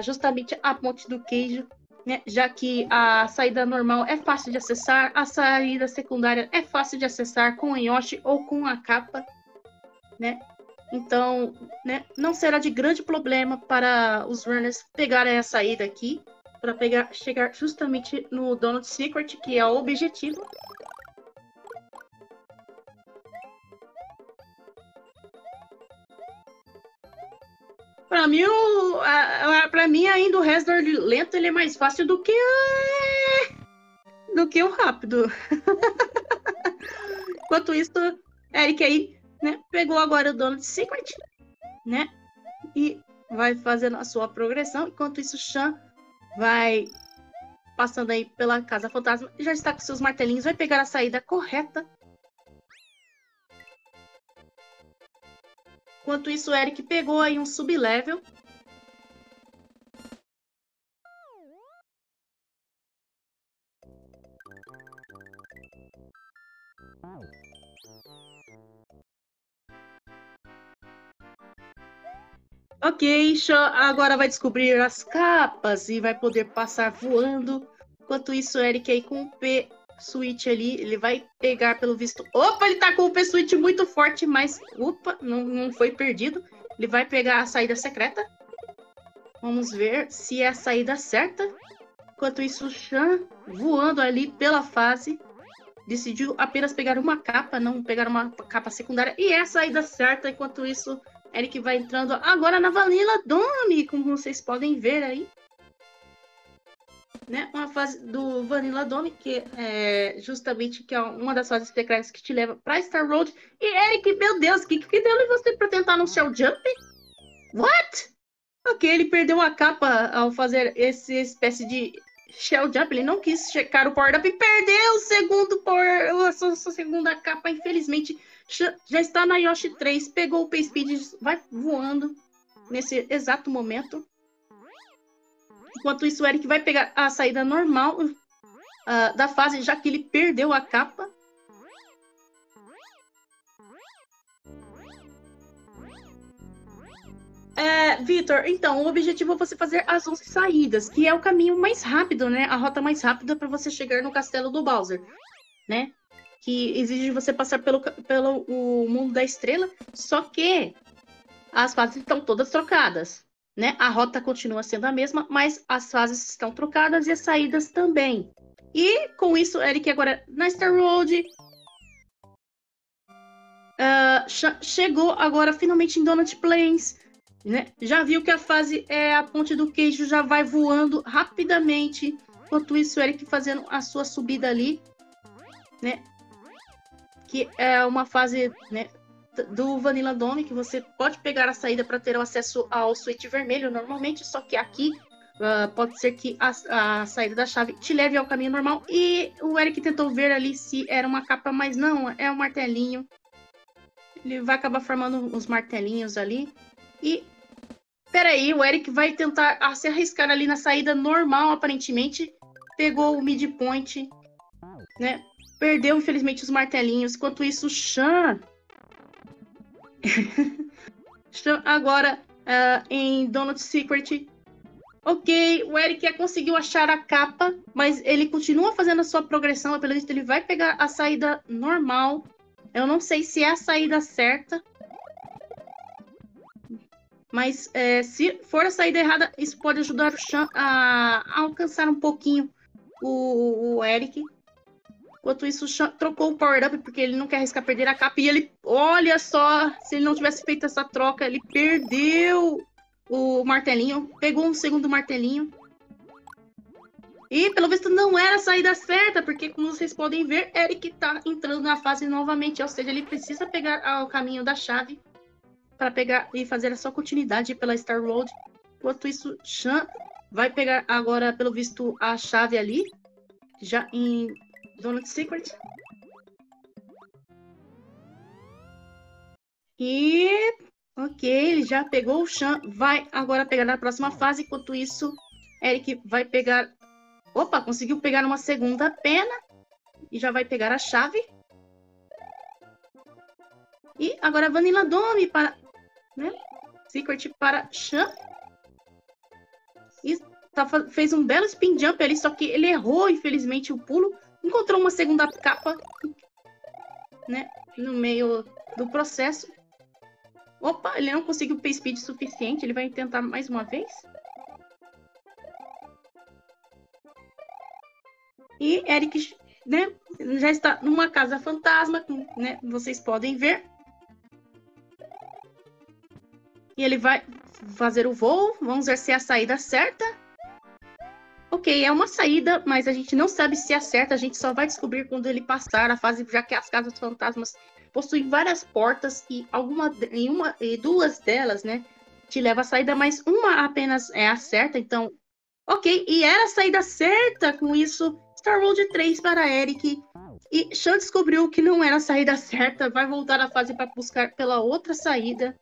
justamente a ponte do queijo, né, já que a saída normal é fácil de acessar, a saída secundária é fácil de acessar com o Yoshi ou com a capa, né? Então, né, não será de grande problema para os runners pegarem a saída aqui, para pegar chegar justamente no Donut Secret, que é o objetivo. Pra mim, o, a, a, pra mim ainda o Resdor lento ele é mais fácil do que do que o rápido. Enquanto isso, Eric aí, né, pegou agora o dono de Secret, né? E vai fazendo a sua progressão. Enquanto isso, Chan vai passando aí pela Casa Fantasma. Já está com seus martelinhos, vai pegar a saída correta Enquanto isso, o Eric pegou aí um sublevel. Ok, agora vai descobrir as capas e vai poder passar voando. Enquanto isso, o Eric aí com o P Switch ali, ele vai pegar pelo visto. Opa, ele tá com o P-Switch muito forte, mas. Opa, não, não foi perdido. Ele vai pegar a saída secreta. Vamos ver se é a saída certa. Enquanto isso, o Chan, voando ali pela fase, decidiu apenas pegar uma capa, não pegar uma capa secundária. E é a saída certa. Enquanto isso, Eric vai entrando agora na Vanilla Dome, como vocês podem ver aí né, uma fase do Vanilla Dome, que é justamente que é uma das fases secretas que te leva para Star Road. E Eric, meu Deus, o que, que deu em você para tentar no Shell Jump? What? Ok, ele perdeu a capa ao fazer esse espécie de Shell Jump, ele não quis checar o Power Up e perdeu o segundo Power, a sua, sua segunda capa, infelizmente. Já está na Yoshi 3, pegou o Pace Speed, vai voando nesse exato momento. Enquanto isso, o Eric vai pegar a saída normal uh, da fase, já que ele perdeu a capa. É, Vitor, então, o objetivo é você fazer as 11 saídas, que é o caminho mais rápido, né? A rota mais rápida para você chegar no castelo do Bowser, né? Que exige você passar pelo, pelo o mundo da estrela, só que as fases estão todas trocadas, né? A rota continua sendo a mesma, mas as fases estão trocadas e as saídas também. E com isso, Eric agora na Star Road uh, chegou agora finalmente em Donut Plains né? Já viu que a fase é a ponte do queijo já vai voando rapidamente. Enquanto isso, Eric fazendo a sua subida ali, né? Que é uma fase, né? Do Vanilla Dome, que você pode pegar a saída para ter acesso ao switch vermelho normalmente, só que aqui uh, pode ser que a, a, saída da chave te leve ao caminho normal. E o Eric tentou ver ali se era uma capa, mas não, é um martelinho. Ele vai acabar formando os martelinhos ali. E Peraí, o Eric vai tentar se arriscar ali na saída normal, aparentemente. Pegou o midpoint, né? Perdeu, infelizmente, os martelinhos. Enquanto isso, o Chan... Chan agora uh, em Donut Secret. Ok, o Eric conseguiu achar a capa, mas ele continua fazendo a sua progressão. Pelo visto, ele vai pegar a saída normal. Eu não sei se é a saída certa. Mas é, se for a saída errada, isso pode ajudar o Chan a, a alcançar um pouquinho o, o Eric. Enquanto isso, trocou o Power Up, porque ele não quer arriscar perder a capa. E ele, olha só, se ele não tivesse feito essa troca, ele perdeu o martelinho. Pegou um segundo martelinho. E, pelo visto, não era a saída certa, porque, como vocês podem ver, Eric tá entrando na fase novamente. Ou seja, ele precisa pegar o caminho da chave para pegar e fazer a sua continuidade pela Star Road. Enquanto isso, Shan vai pegar agora, pelo visto, a chave ali, já em Donut Secret. E ok, ele já pegou o Shan, vai agora pegar na próxima fase. Enquanto isso, Eric vai pegar. Opa, conseguiu pegar uma segunda pena e já vai pegar a chave. E agora Vanilla Dome para né? Secret para Chan. E tá, fez um belo spin jump ali, só que ele errou, infelizmente, o pulo. Encontrou uma segunda capa, né? No meio do processo. Opa, ele não conseguiu pay speed suficiente. Ele vai tentar mais uma vez. E Eric, né? Já está numa casa fantasma, né? Vocês podem ver. E ele vai fazer o voo. Vamos ver se é a saída certa. Ok, é uma saída, mas a gente não sabe se é certa. A gente só vai descobrir quando ele passar a fase, já que as casas fantasmas possuem várias portas e alguma em uma e duas delas, né, te leva a saída, mas uma apenas é a certa. Então, ok, e era a saída certa. Com isso, Star Road 3 para Eric. E Sean descobriu que não era a saída certa, vai voltar à fase para buscar pela outra saída.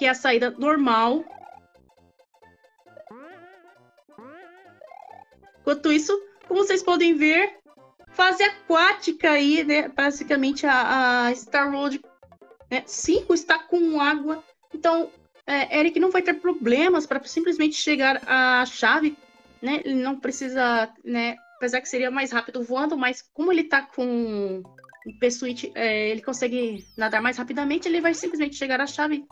Que é a saída normal. Enquanto isso, como vocês podem ver, fase aquática aí, né? Basicamente a, a Star Road 5 né? está com água. Então, é, Eric não vai ter problemas para simplesmente chegar à chave, né? Ele não precisa, né? Apesar que seria mais rápido voando, mas como ele está com o P-Switch, é, ele consegue nadar mais rapidamente, ele vai simplesmente chegar à chave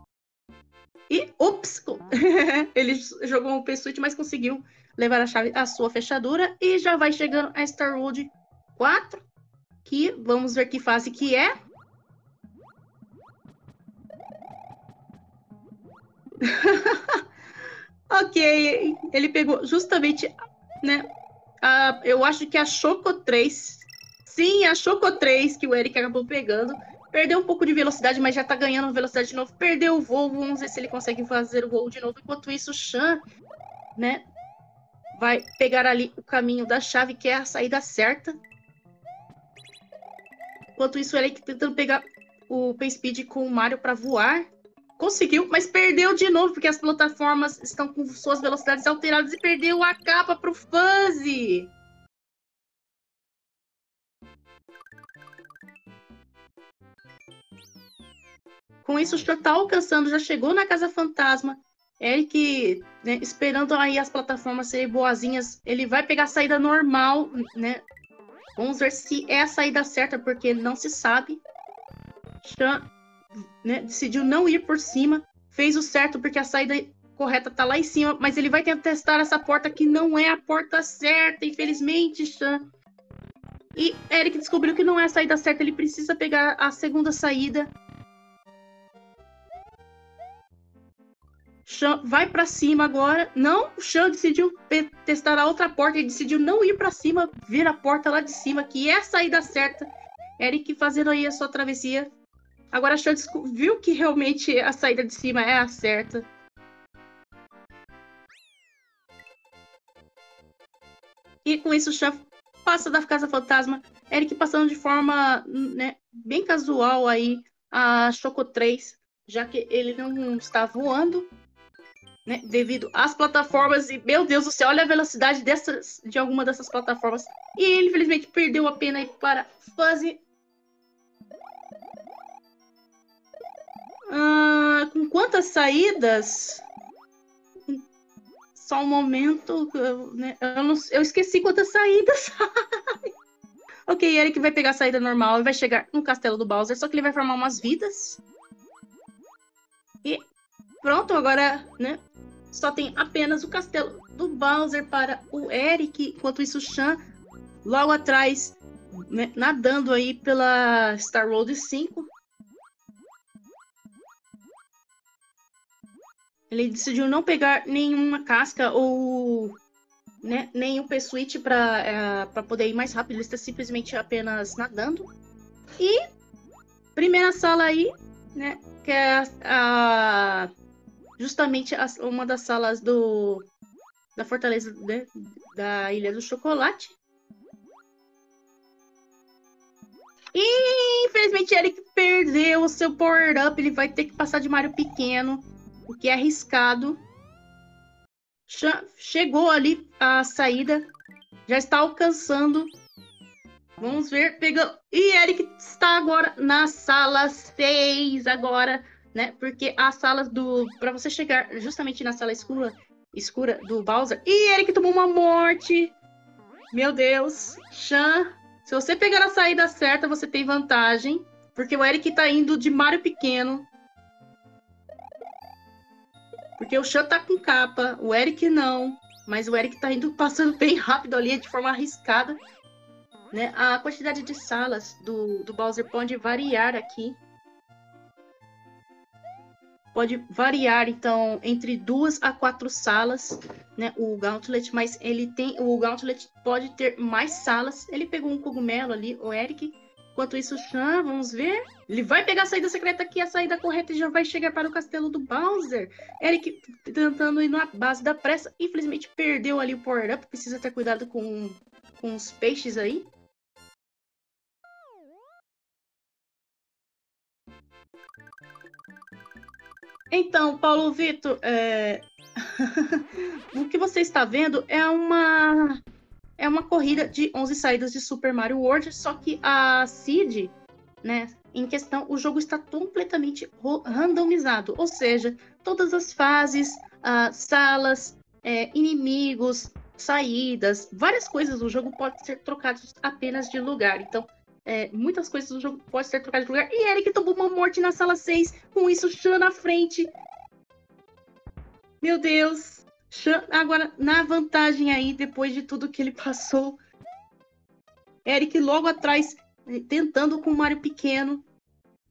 e, ups, ele jogou um P-Switch, mas conseguiu levar a chave à sua fechadura. E já vai chegando a Starwood 4, que vamos ver que fase que é. ok, ele pegou justamente, né, a, eu acho que a Choco 3. Sim, a Choco 3 que o Eric acabou pegando. Perdeu um pouco de velocidade, mas já tá ganhando velocidade de novo. Perdeu o voo, vamos ver se ele consegue fazer o voo de novo. Enquanto isso, o Chan, né, vai pegar ali o caminho da chave, que é a saída certa. Enquanto isso, ele tentando pegar o Speed com o Mario para voar. Conseguiu, mas perdeu de novo, porque as plataformas estão com suas velocidades alteradas e perdeu a capa pro Fuzzy. Com isso, já tá alcançando, já chegou na Casa Fantasma. Eric, né, esperando aí as plataformas serem boazinhas, ele vai pegar a saída normal, né? Vamos ver se é a saída certa, porque não se sabe. Chan né, decidiu não ir por cima, fez o certo porque a saída correta tá lá em cima, mas ele vai tentar testar essa porta que não é a porta certa, infelizmente, Chan. E Eric descobriu que não é a saída certa, ele precisa pegar a segunda saída. Vai para cima agora. Não, o Chan decidiu testar a outra porta. Ele decidiu não ir para cima, ver a porta lá de cima, que é a saída certa. Eric fazendo aí a sua travessia. Agora Chan viu que realmente a saída de cima é a certa. E com isso o Chan passa da Casa Fantasma. Eric passando de forma né, bem casual aí a Choco 3, já que ele não está voando né, devido às plataformas. E, meu Deus do céu, olha a velocidade dessas, de alguma dessas plataformas. E ele, infelizmente, perdeu a pena para Fuzzy. Ah, com quantas saídas? Só um momento. Né, eu, não, eu esqueci quantas saídas. ok, Eric vai pegar a saída normal e vai chegar no castelo do Bowser, só que ele vai formar umas vidas. E pronto, agora, né? Só tem apenas o castelo do Bowser para o Eric, enquanto isso o Chan logo atrás, né, nadando aí pela Star Road 5. Ele decidiu não pegar nenhuma casca ou né, nenhum P-Switch para uh, poder ir mais rápido. Ele está simplesmente apenas nadando. E primeira sala aí, né, que é a, a justamente uma das salas do da fortaleza né, da Ilha do Chocolate. E infelizmente Eric perdeu o seu power-up. Ele vai ter que passar de Mario pequeno, o que é arriscado. Chegou ali a saída. Já está alcançando. Vamos ver. Pegou. E Eric está agora na sala 6 agora né? Porque as salas do. para você chegar justamente na sala escura, escura do Bowser. E ele que tomou uma morte! Meu Deus! Chan, se você pegar a saída certa, você tem vantagem. Porque o Eric tá indo de Mario pequeno. Porque o Chan tá com capa, o Eric não. Mas o Eric tá indo passando bem rápido ali, de forma arriscada. Né? A quantidade de salas do, do Bowser pode variar aqui pode variar então entre duas a quatro salas, né? O Gauntlet, mas ele tem o Gauntlet pode ter mais salas. Ele pegou um cogumelo ali, o Eric. Enquanto isso, o Chan, vamos ver. Ele vai pegar a saída secreta aqui, a saída correta e já vai chegar para o castelo do Bowser. Eric tentando ir na base da pressa. Infelizmente perdeu ali o power-up. Precisa ter cuidado com, com os peixes aí. Então, Paulo Vitor, é... o que você está vendo é uma é uma corrida de 11 saídas de Super Mario World, só que a Seed, né, em questão, o jogo está completamente randomizado, ou seja, todas as fases, uh, salas, é, inimigos, saídas, várias coisas do jogo podem ser trocadas apenas de lugar. Então, é, muitas coisas do jogo podem ser trocadas de lugar. E Eric tomou uma morte na sala 6, com isso Chan na frente. Meu Deus. Chan agora na vantagem aí, depois de tudo que ele passou. Eric logo atrás, tentando com o Mario pequeno.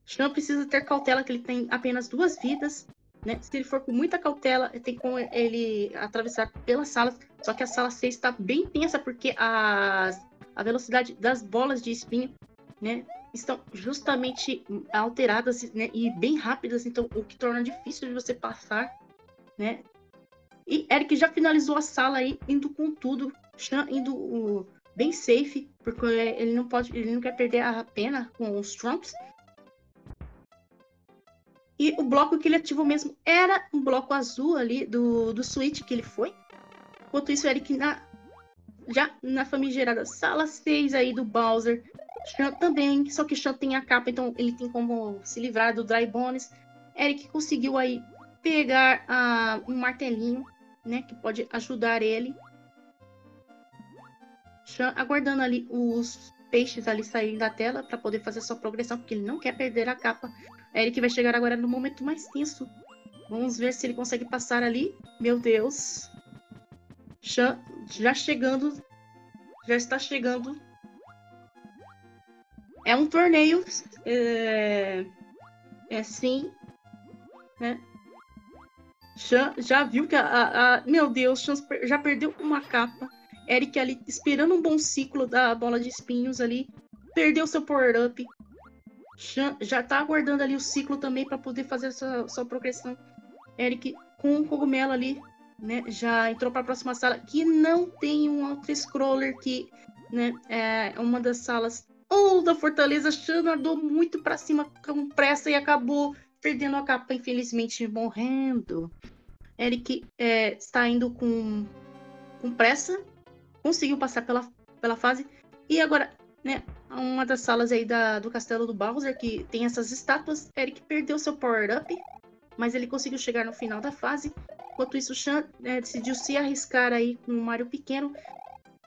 Chan precisa ter cautela, que ele tem apenas duas vidas. Né? Se ele for com muita cautela, tem como ele atravessar pelas salas. Só que a sala 6 está bem tensa, porque as a velocidade das bolas de espinho, né? estão justamente alteradas né, e bem rápidas, então o que torna difícil de você passar, né? E Eric já finalizou a sala aí, indo com tudo, indo bem safe, porque ele não pode, ele não quer perder a pena com os Trumps. E o bloco que ele ativou mesmo era um bloco azul ali do, do Switch que ele foi. Enquanto isso, Eric na, já na famigerada sala 6 aí do Bowser. Também, só que Chan tem a capa, então ele tem como se livrar do Dry Bones. Eric conseguiu aí pegar uh, um martelinho, né, que pode ajudar ele. Chan aguardando ali os peixes ali saírem da tela para poder fazer sua progressão, porque ele não quer perder a capa. Eric vai chegar agora no momento mais tenso. Vamos ver se ele consegue passar ali. Meu Deus. Já, já chegando. Já está chegando. É um torneio. É, é sim. Né? Já, já viu que a, a, a Meu Deus, já perdeu uma capa. Eric ali esperando um bom ciclo da bola de espinhos ali. Perdeu seu power-up. Já tá aguardando ali o ciclo também para poder fazer sua, sua progressão. Eric com o cogumelo ali né, já entrou para a próxima sala, que não tem um auto-scroller, que né, é uma das salas ou da Fortaleza. Chan andou muito para cima com pressa e acabou perdendo a capa, infelizmente morrendo. Eric é, está indo com, com pressa, conseguiu passar pela, pela fase, e agora, né, uma das salas aí da, do castelo do Bowser, que tem essas estátuas, Eric perdeu seu power-up, mas ele conseguiu chegar no final da fase Enquanto isso, o Chan é, decidiu se arriscar aí com o Mario pequeno.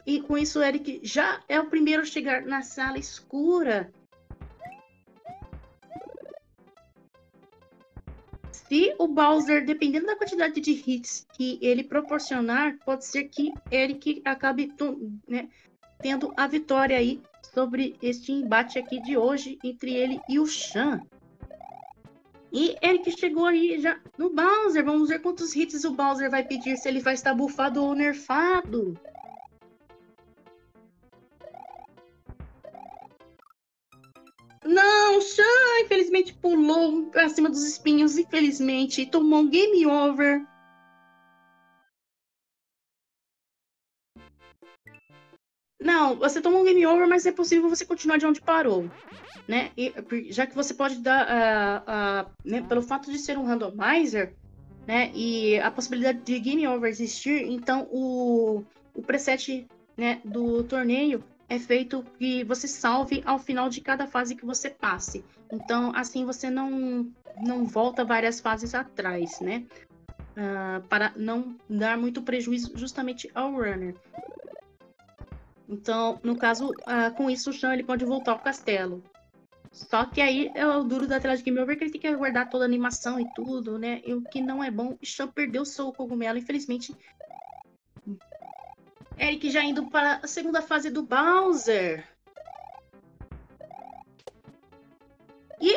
E com isso, o Eric já é o primeiro a chegar na sala escura. Se o Bowser, dependendo da quantidade de hits que ele proporcionar, pode ser que Eric acabe né, tendo a vitória aí sobre este embate aqui de hoje entre ele e o Chan. E ele que chegou aí já no Bowser. Vamos ver quantos hits o Bowser vai pedir, se ele vai estar bufado ou nerfado. Não, Shan infelizmente pulou pra cima dos espinhos, infelizmente, tomou um game over. Não, você tomou um game over, mas é possível você continuar de onde parou. Né? E, já que você pode dar, uh, uh, né, pelo fato de ser um randomizer, né, e a possibilidade de game over existir, então o, o preset né, do torneio é feito que você salve ao final de cada fase que você passe. Então, assim você não, não volta várias fases atrás, né? Uh, para não dar muito prejuízo justamente ao runner. Então, no caso, uh, com isso, o Chan ele pode voltar ao castelo. Só que aí é o duro da tela de Game Over que ele tem que aguardar toda a animação e tudo, né? E o que não é bom, o Chan perdeu seu cogumelo, infelizmente. Eric já indo para a segunda fase do Bowser. E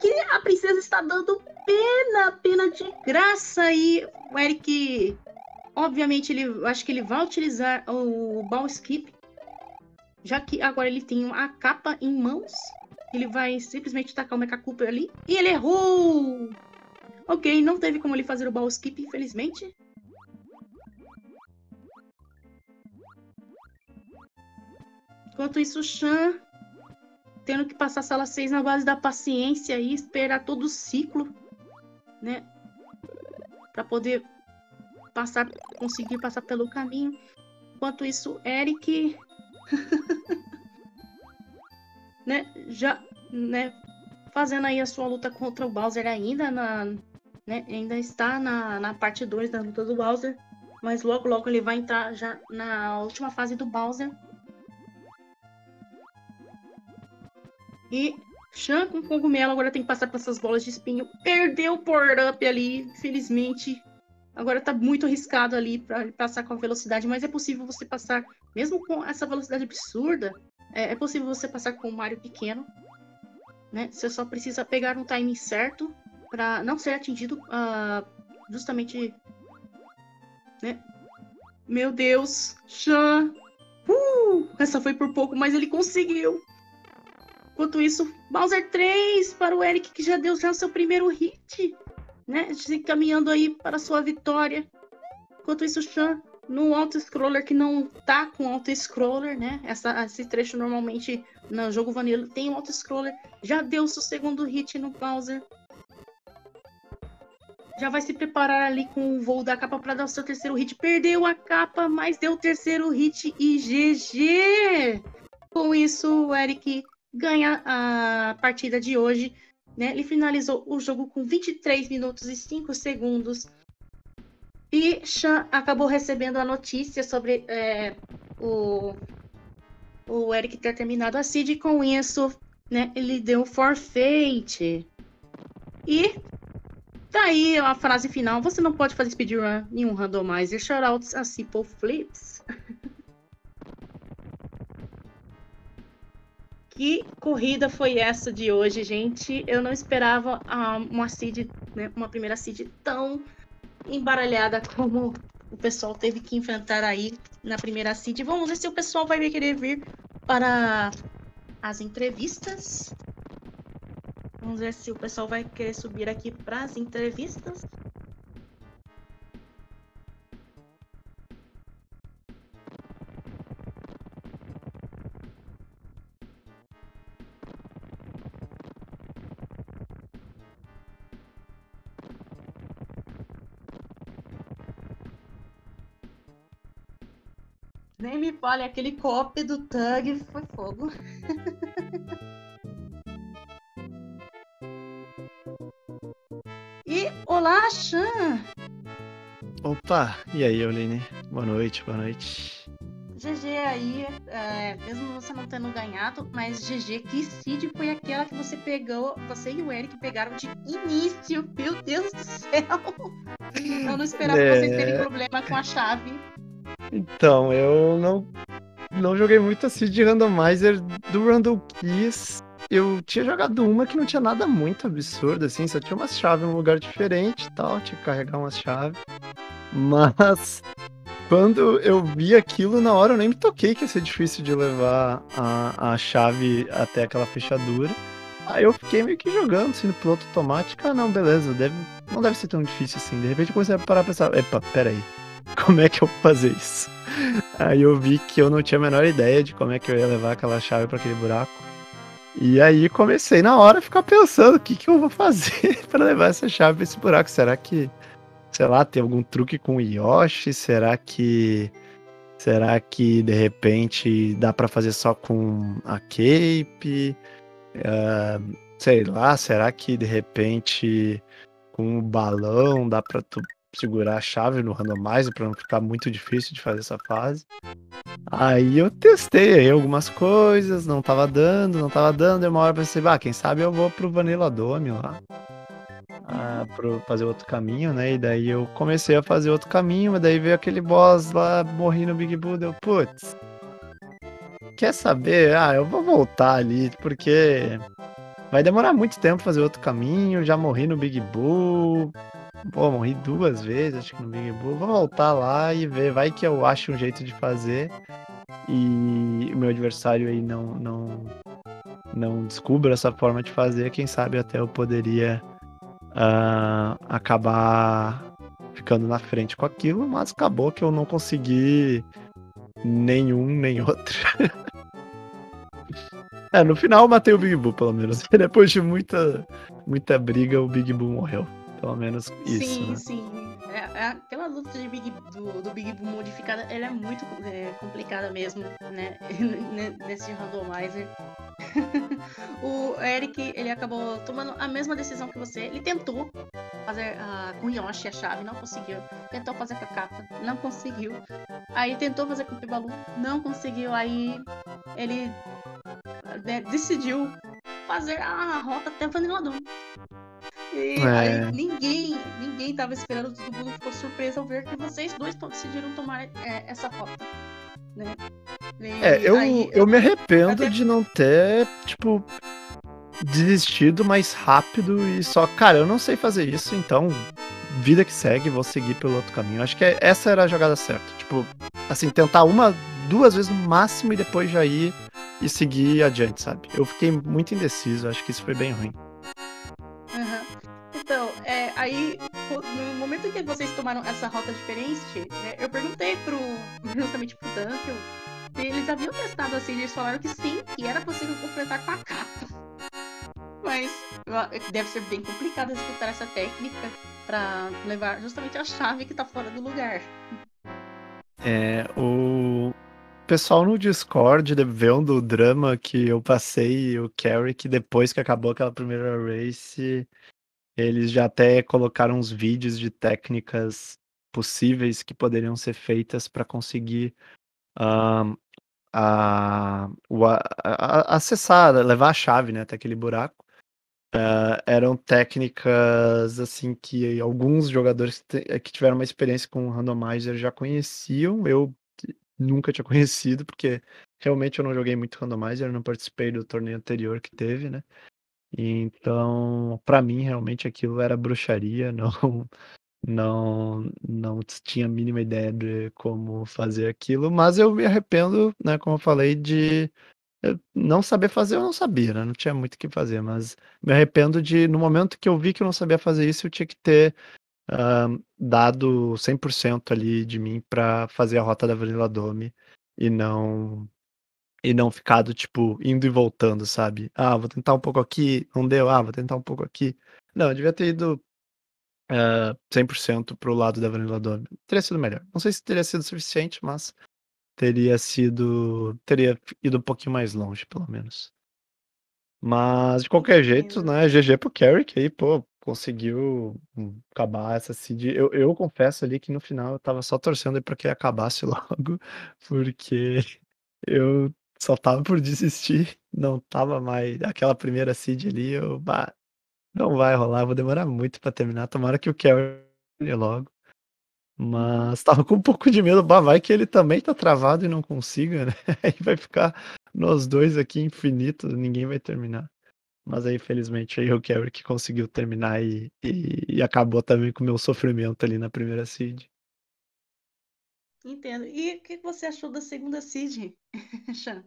que a princesa está dando pena, pena de graça aí. O Eric, obviamente, ele acho que ele vai utilizar o Ball Skip já que agora ele tem a capa em mãos, ele vai simplesmente tacar o Mecha Cooper ali. E ele errou! Ok, não teve como ele fazer o ball skip, infelizmente. Enquanto isso, o Shan tendo que passar a sala 6 na base da paciência e esperar todo o ciclo, né? Pra poder passar, conseguir passar pelo caminho. Enquanto isso, Eric né, já, né, fazendo aí a sua luta contra o Bowser ainda na, né, ainda está na, na parte 2 da luta do Bowser, mas logo logo ele vai entrar já na última fase do Bowser. E Chan com cogumelo agora tem que passar por essas bolas de espinho. Perdeu o power-up ali, infelizmente. Agora tá muito arriscado ali para passar com a velocidade, mas é possível você passar, mesmo com essa velocidade absurda, é, é possível você passar com o Mario pequeno, né? Você só precisa pegar um timing certo para não ser atingido uh, justamente, né? Meu Deus, Chan! Uh, essa foi por pouco, mas ele conseguiu. Enquanto isso, Bowser 3 para o Eric, que já deu já seu primeiro hit, né? Se caminhando aí para sua vitória. Enquanto isso, Chan no auto-scroller que não tá com auto-scroller, né? Essa, esse trecho normalmente no jogo vanilla tem um auto-scroller. Já deu seu segundo hit no Bowser. Já vai se preparar ali com o voo da capa para dar o seu terceiro hit. Perdeu a capa, mas deu o terceiro hit e GG! Com isso, o Eric ganha a partida de hoje. Né? Ele finalizou o jogo com 23 minutos e 5 segundos. E Sean acabou recebendo a notícia sobre é, o, o Eric ter terminado a seed e com isso, né, ele deu um forfeit. E tá aí a frase final. Você não pode fazer speedrun em um randomizer. Shoutouts a Simple Flips. que corrida foi essa de hoje, gente? Eu não esperava uma seed, né, uma primeira seed tão embaralhada como o pessoal teve que enfrentar aí na primeira City. Vamos ver se o pessoal vai querer vir para as entrevistas. Vamos ver se o pessoal vai querer subir aqui para as entrevistas. Fale, aquele copy do Tug foi fogo. e olá, Chan! Opa, e aí, Oline? Boa noite, boa noite. GG aí, é, mesmo você não tendo ganhado, mas GG, que seed foi aquela que você pegou, você e o Eric pegaram de início, meu Deus do céu! Eu não esperava é... vocês terem problema com a chave. Então, eu não, não joguei muito assim de randomizer do Random Keys. Eu tinha jogado uma que não tinha nada muito absurdo, assim, só tinha umas chaves em um lugar diferente e tal, tinha que carregar umas chaves. Mas quando eu vi aquilo na hora, eu nem me toquei que ia ser difícil de levar a, a chave até aquela fechadura. Aí eu fiquei meio que jogando assim no piloto automático. Ah, não, beleza, deve, não deve ser tão difícil assim. De repente eu comecei a parar pra pensar: epa, peraí como é que eu vou fazer isso? Aí eu vi que eu não tinha a menor ideia de como é que eu ia levar aquela chave para aquele buraco. E aí comecei na hora a ficar pensando o que, que eu vou fazer para levar essa chave para esse buraco. Será que, sei lá, tem algum truque com o Yoshi? Será que será que de repente dá para fazer só com a Cape? Uh, sei lá, será que de repente com o balão dá para tu segurar a chave no randomizer para não ficar muito difícil de fazer essa fase. Aí eu testei aí algumas coisas, não tava dando, não tava dando, e uma hora eu pensei, ah, quem sabe eu vou pro Vanilla Dome lá. Ah, pro fazer outro caminho, né? E daí eu comecei a fazer outro caminho, mas daí veio aquele boss lá, morri no Big Bull, deu, putz. Quer saber? Ah, eu vou voltar ali, porque vai demorar muito tempo fazer outro caminho, já morri no Big Bull, Pô, morri duas vezes, acho que no Big Bull. Vou voltar lá e ver. Vai que eu acho um jeito de fazer. E o meu adversário aí não, não, não descubra essa forma de fazer. Quem sabe até eu poderia uh, acabar ficando na frente com aquilo. Mas acabou que eu não consegui nenhum nem outro. é, no final eu matei o Big Bull, pelo menos. Depois de muita, muita briga, o Big Bull morreu. Pelo menos isso. Sim, né? sim. É, é, aquela luta de Big, do, do Big Boom modificada, ela é muito é, complicada mesmo, né? Nesse randomizer. o Eric, ele acabou tomando a mesma decisão que você. Ele tentou fazer uh, com Yoshi a chave, não conseguiu. Tentou fazer com a capa, não conseguiu. Aí tentou fazer com o Pibalu, não conseguiu. Aí ele né, decidiu fazer a rota até o É. aí ninguém, ninguém tava esperando, todo mundo ficou surpreso ao ver que vocês dois decidiram tomar é, essa rota. Né? E é, eu, aí, eu me arrependo até... de não ter, tipo, desistido mais rápido e só, cara, eu não sei fazer isso, então vida que segue, vou seguir pelo outro caminho. Acho que é, essa era a jogada certa. Tipo, assim, tentar uma, duas vezes no máximo e depois já ir e seguir adiante, sabe? Eu fiquei muito indeciso, acho que isso foi bem ruim. Então, é, aí, no momento que vocês tomaram essa rota diferente, né, eu perguntei pro, justamente pro Dunkel se eles haviam testado assim, eles falaram que sim, que era possível completar com a capa. Mas deve ser bem complicado executar essa técnica para levar justamente a chave que tá fora do lugar. É, o pessoal no Discord vendo o drama que eu passei e o Carrick depois que acabou aquela primeira race, eles já até colocaram uns vídeos de técnicas possíveis que poderiam ser feitas para conseguir a, a, a, acessar, levar a chave né, até aquele buraco. Uh, eram técnicas assim que alguns jogadores que tiveram uma experiência com o randomizer já conheciam. Eu nunca tinha conhecido, porque realmente eu não joguei muito randomizer, não participei do torneio anterior que teve, né? Então, para mim, realmente aquilo era bruxaria, não, não, não tinha a mínima ideia de como fazer aquilo, mas eu me arrependo, né, como eu falei, de não saber fazer, eu não sabia, né? Não tinha muito o que fazer, mas me arrependo de, no momento que eu vi que eu não sabia fazer isso, eu tinha que ter uh, dado 100% ali de mim para fazer a rota da Vanilla Dome e não e não ficado tipo indo e voltando, sabe? Ah, vou tentar um pouco aqui, não deu, ah, vou tentar um pouco aqui. Não, eu devia ter ido uh, 100% pro lado da Vanilla Dome. Teria sido melhor. Não sei se teria sido suficiente, mas teria sido teria ido um pouquinho mais longe, pelo menos. Mas de qualquer jeito, né, GG pro Carrick aí, pô, conseguiu acabar essa seed. Eu, eu confesso ali que no final eu tava só torcendo para que acabasse logo, porque eu só tava por desistir, não tava mais aquela primeira seed ali, eu, bah, não vai rolar, vou demorar muito para terminar, tomara que o Carry logo. Mas tava com um pouco de medo, bah, vai que ele também tá travado e não consiga, né? Aí vai ficar nós dois aqui infinito, ninguém vai terminar. Mas aí, felizmente, aí o Carrick conseguiu terminar e, e, e, acabou também com o meu sofrimento ali na primeira seed. Entendo. E o que você achou da segunda seed?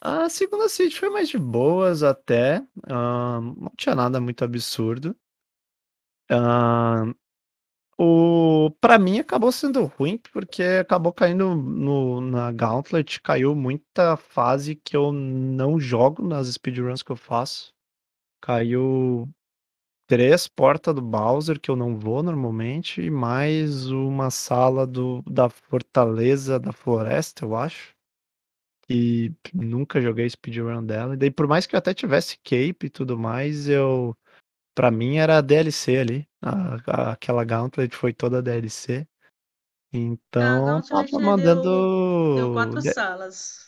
A segunda seed foi mais de boas até. Uh, não tinha nada muito absurdo. Uh, o, pra mim acabou sendo ruim, porque acabou caindo no, na Gauntlet, caiu muita fase que eu não jogo nas speedruns que eu faço. Caiu três portas do Bowser que eu não vou normalmente, e mais uma sala do, da Fortaleza da Floresta, eu acho. E nunca joguei speedrun dela. E daí, por mais que eu até tivesse cape e tudo mais, eu. Pra mim era a DLC ali. A, a, aquela Gauntlet foi toda a DLC. Então, tava mandando. Deu, deu quatro salas.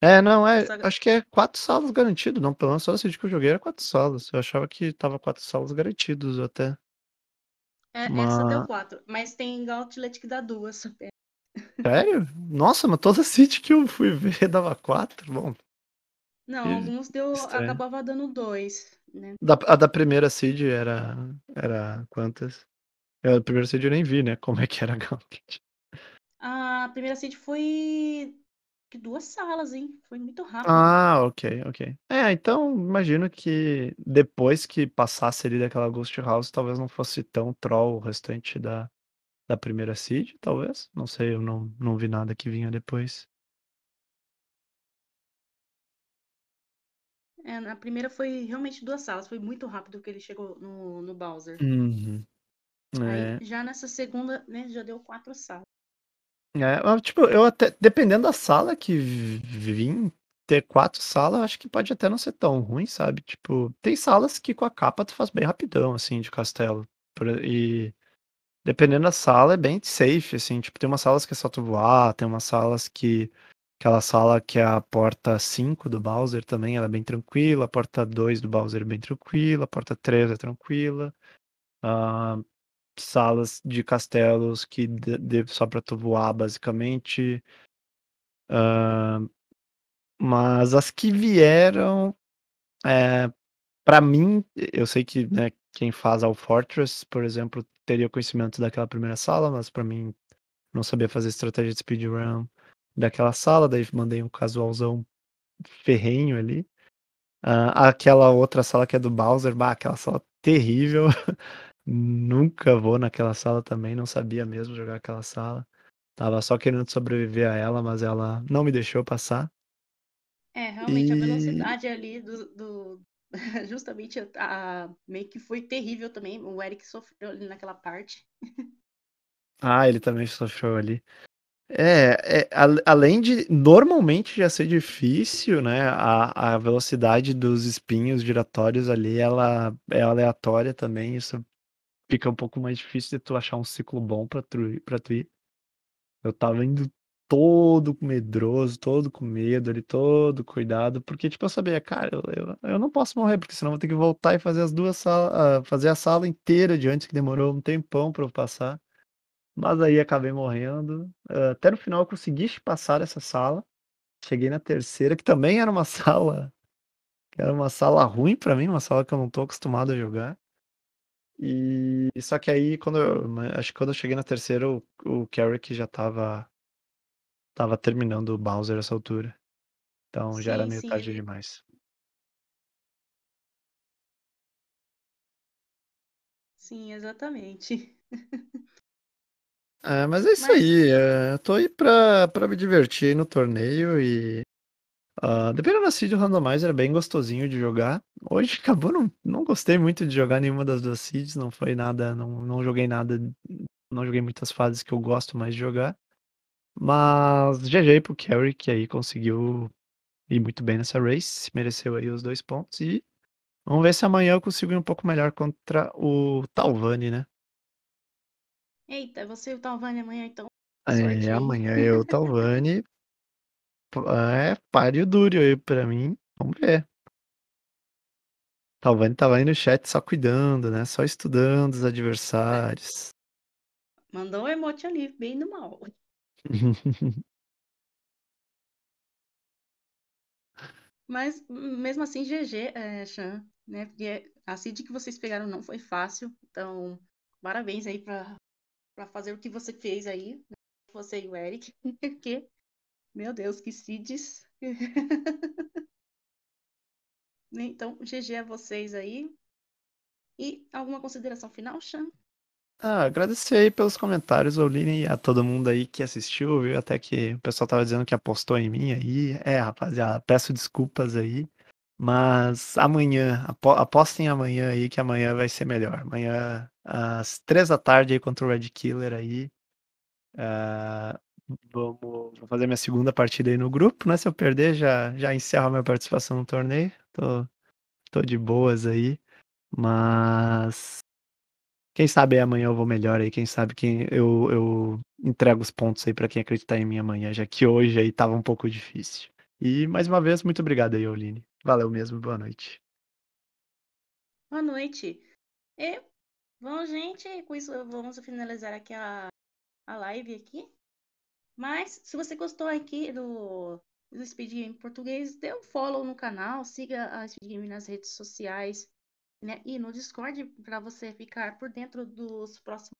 É, não, é. Acho que é quatro salas garantido, não. Pelo menos só esse que eu joguei era quatro salas. Eu achava que tava quatro salas garantidos até. É, mas... Essa deu quatro, mas tem Gauntlet que dá duas. Sério? Nossa, mas toda City que eu fui ver dava quatro. Bom. Não, alguns deu. Estranho. acabava dando dois, né? Da, a da primeira Seed era. Era quantas? A primeira Seed eu nem vi, né? Como é que era a Gauntlet. A primeira Seed foi que duas salas, hein? Foi muito rápido. Ah, ok, ok. É, então imagino que depois que passasse ali daquela Ghost House, talvez não fosse tão troll o restante da, da primeira seed, talvez. Não sei, eu não, não vi nada que vinha depois. É, na primeira foi realmente duas salas, foi muito rápido que ele chegou no, no Bowser. Uhum. É. Aí, já nessa segunda, né, já deu quatro salas. É, tipo, eu até, dependendo da sala que vim, ter quatro salas, acho que pode até não ser tão ruim, sabe? Tipo, tem salas que com a capa tu faz bem rapidão, assim, de castelo. E dependendo da sala, é bem safe, assim. Tipo, tem umas salas que é só tu voar, tem umas salas que. Aquela sala que é a porta 5 do Bowser também, ela é bem tranquila. A porta 2 do Bowser é bem tranquila. A porta 3 é tranquila. Uh, salas de castelos que de, só para tu voar, basicamente. Uh, mas as que vieram, é, para mim, eu sei que né, quem faz ao Fortress, por exemplo, teria conhecimento daquela primeira sala, mas para mim não sabia fazer estratégia de speedrun daquela sala, daí mandei um casualzão ferrenho ali. Uh, aquela outra sala que é do Bowser, bah, aquela sala terrível. Nunca vou naquela sala também, não sabia mesmo jogar aquela sala. Tava só querendo sobreviver a ela, mas ela não me deixou passar. É, realmente, e... a velocidade ali do, do... justamente a, meio que foi terrível também. O Eric sofreu ali naquela parte. Ah, ele também sofreu ali. É, é a, além de normalmente já ser difícil, né? A, a velocidade dos espinhos giratórios ali, ela é aleatória também. Isso fica um pouco mais difícil de tu achar um ciclo bom pra tu, pra tu ir. Eu tava indo todo medroso, todo com medo ali, todo cuidado, porque, tipo, eu sabia, cara, eu, eu, eu não posso morrer, porque senão vou ter que voltar e fazer as duas salas, uh, fazer a sala inteira de antes, que demorou um tempão pra eu passar. Mas aí acabei morrendo. Uh, até no final eu consegui passar essa sala. Cheguei na terceira, que também era uma sala. Que era uma sala ruim para mim, uma sala que eu não tô acostumado a jogar. E só que aí, quando eu, acho que quando eu cheguei na terceira, o, o Carrick já tava, tava terminando o Bowser essa altura. Então sim, já era meio sim, tarde demais. Sim, exatamente. É, mas é isso mas... aí. É, eu tô aí pra, pra me divertir no torneio e. Uh, dependendo da seed, o Randomizer é bem gostosinho de jogar. Hoje acabou, não, não gostei muito de jogar nenhuma das duas seeds, não foi nada, não, não joguei nada, não joguei muitas fases que eu gosto mais de jogar. Mas GG pro Carry, que aí conseguiu ir muito bem nessa race, mereceu aí os dois pontos e vamos ver se amanhã eu consigo ir um pouco melhor contra o Talvani, né? Eita, você e o Talvani amanhã, então. É, amanhã eu, Talvani. É, páreo duro aí pra mim. Vamos ver. Talvani tava aí no chat só cuidando, né? Só estudando os adversários. Mandou um emote ali, bem no mal. Mas mesmo assim, GG, é, Chan, né? Porque a seed que vocês pegaram não foi fácil. Então, parabéns aí para para fazer o que você fez aí, né? você e o Eric, porque, meu Deus, que CIDs. então, GG a vocês aí. E alguma consideração final, Chan? Ah, agradecer aí pelos comentários, Oline, e a todo mundo aí que assistiu, viu? Até que o pessoal tava dizendo que apostou em mim aí. É, rapaziada, peço desculpas aí. Mas amanhã, apostem amanhã aí, que amanhã vai ser melhor. Amanhã, às três da tarde aí contra o Red Killer aí. Uh, vamos, vou fazer minha segunda partida aí no grupo, né? Se eu perder, já, já encerro a minha participação no torneio. Tô, tô de boas aí. Mas quem sabe amanhã eu vou melhor aí, quem sabe quem eu, eu entrego os pontos aí para quem acreditar em mim amanhã, já que hoje aí tava um pouco difícil. E mais uma vez, muito obrigado aí, Oline. Valeu mesmo, boa noite. Boa noite. E, bom, gente, com isso vamos finalizar aqui a, a live aqui. Mas, se você gostou aqui do, do Speed Game Português, dê um follow no canal, siga a Speed Game nas redes sociais né, e no Discord para você ficar por dentro dos próximos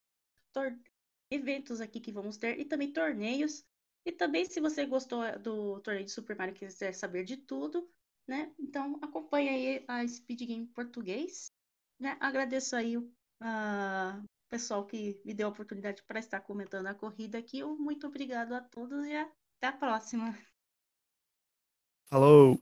eventos aqui que vamos ter e também torneios. E também, se você gostou do torneio de Super Mario e quiser saber de tudo, né? Então acompanhe aí a Speed Game Português, né? Agradeço aí uh, pessoal que me deu a oportunidade para estar comentando a corrida aqui. Muito obrigado a todos e até a próxima. Falou!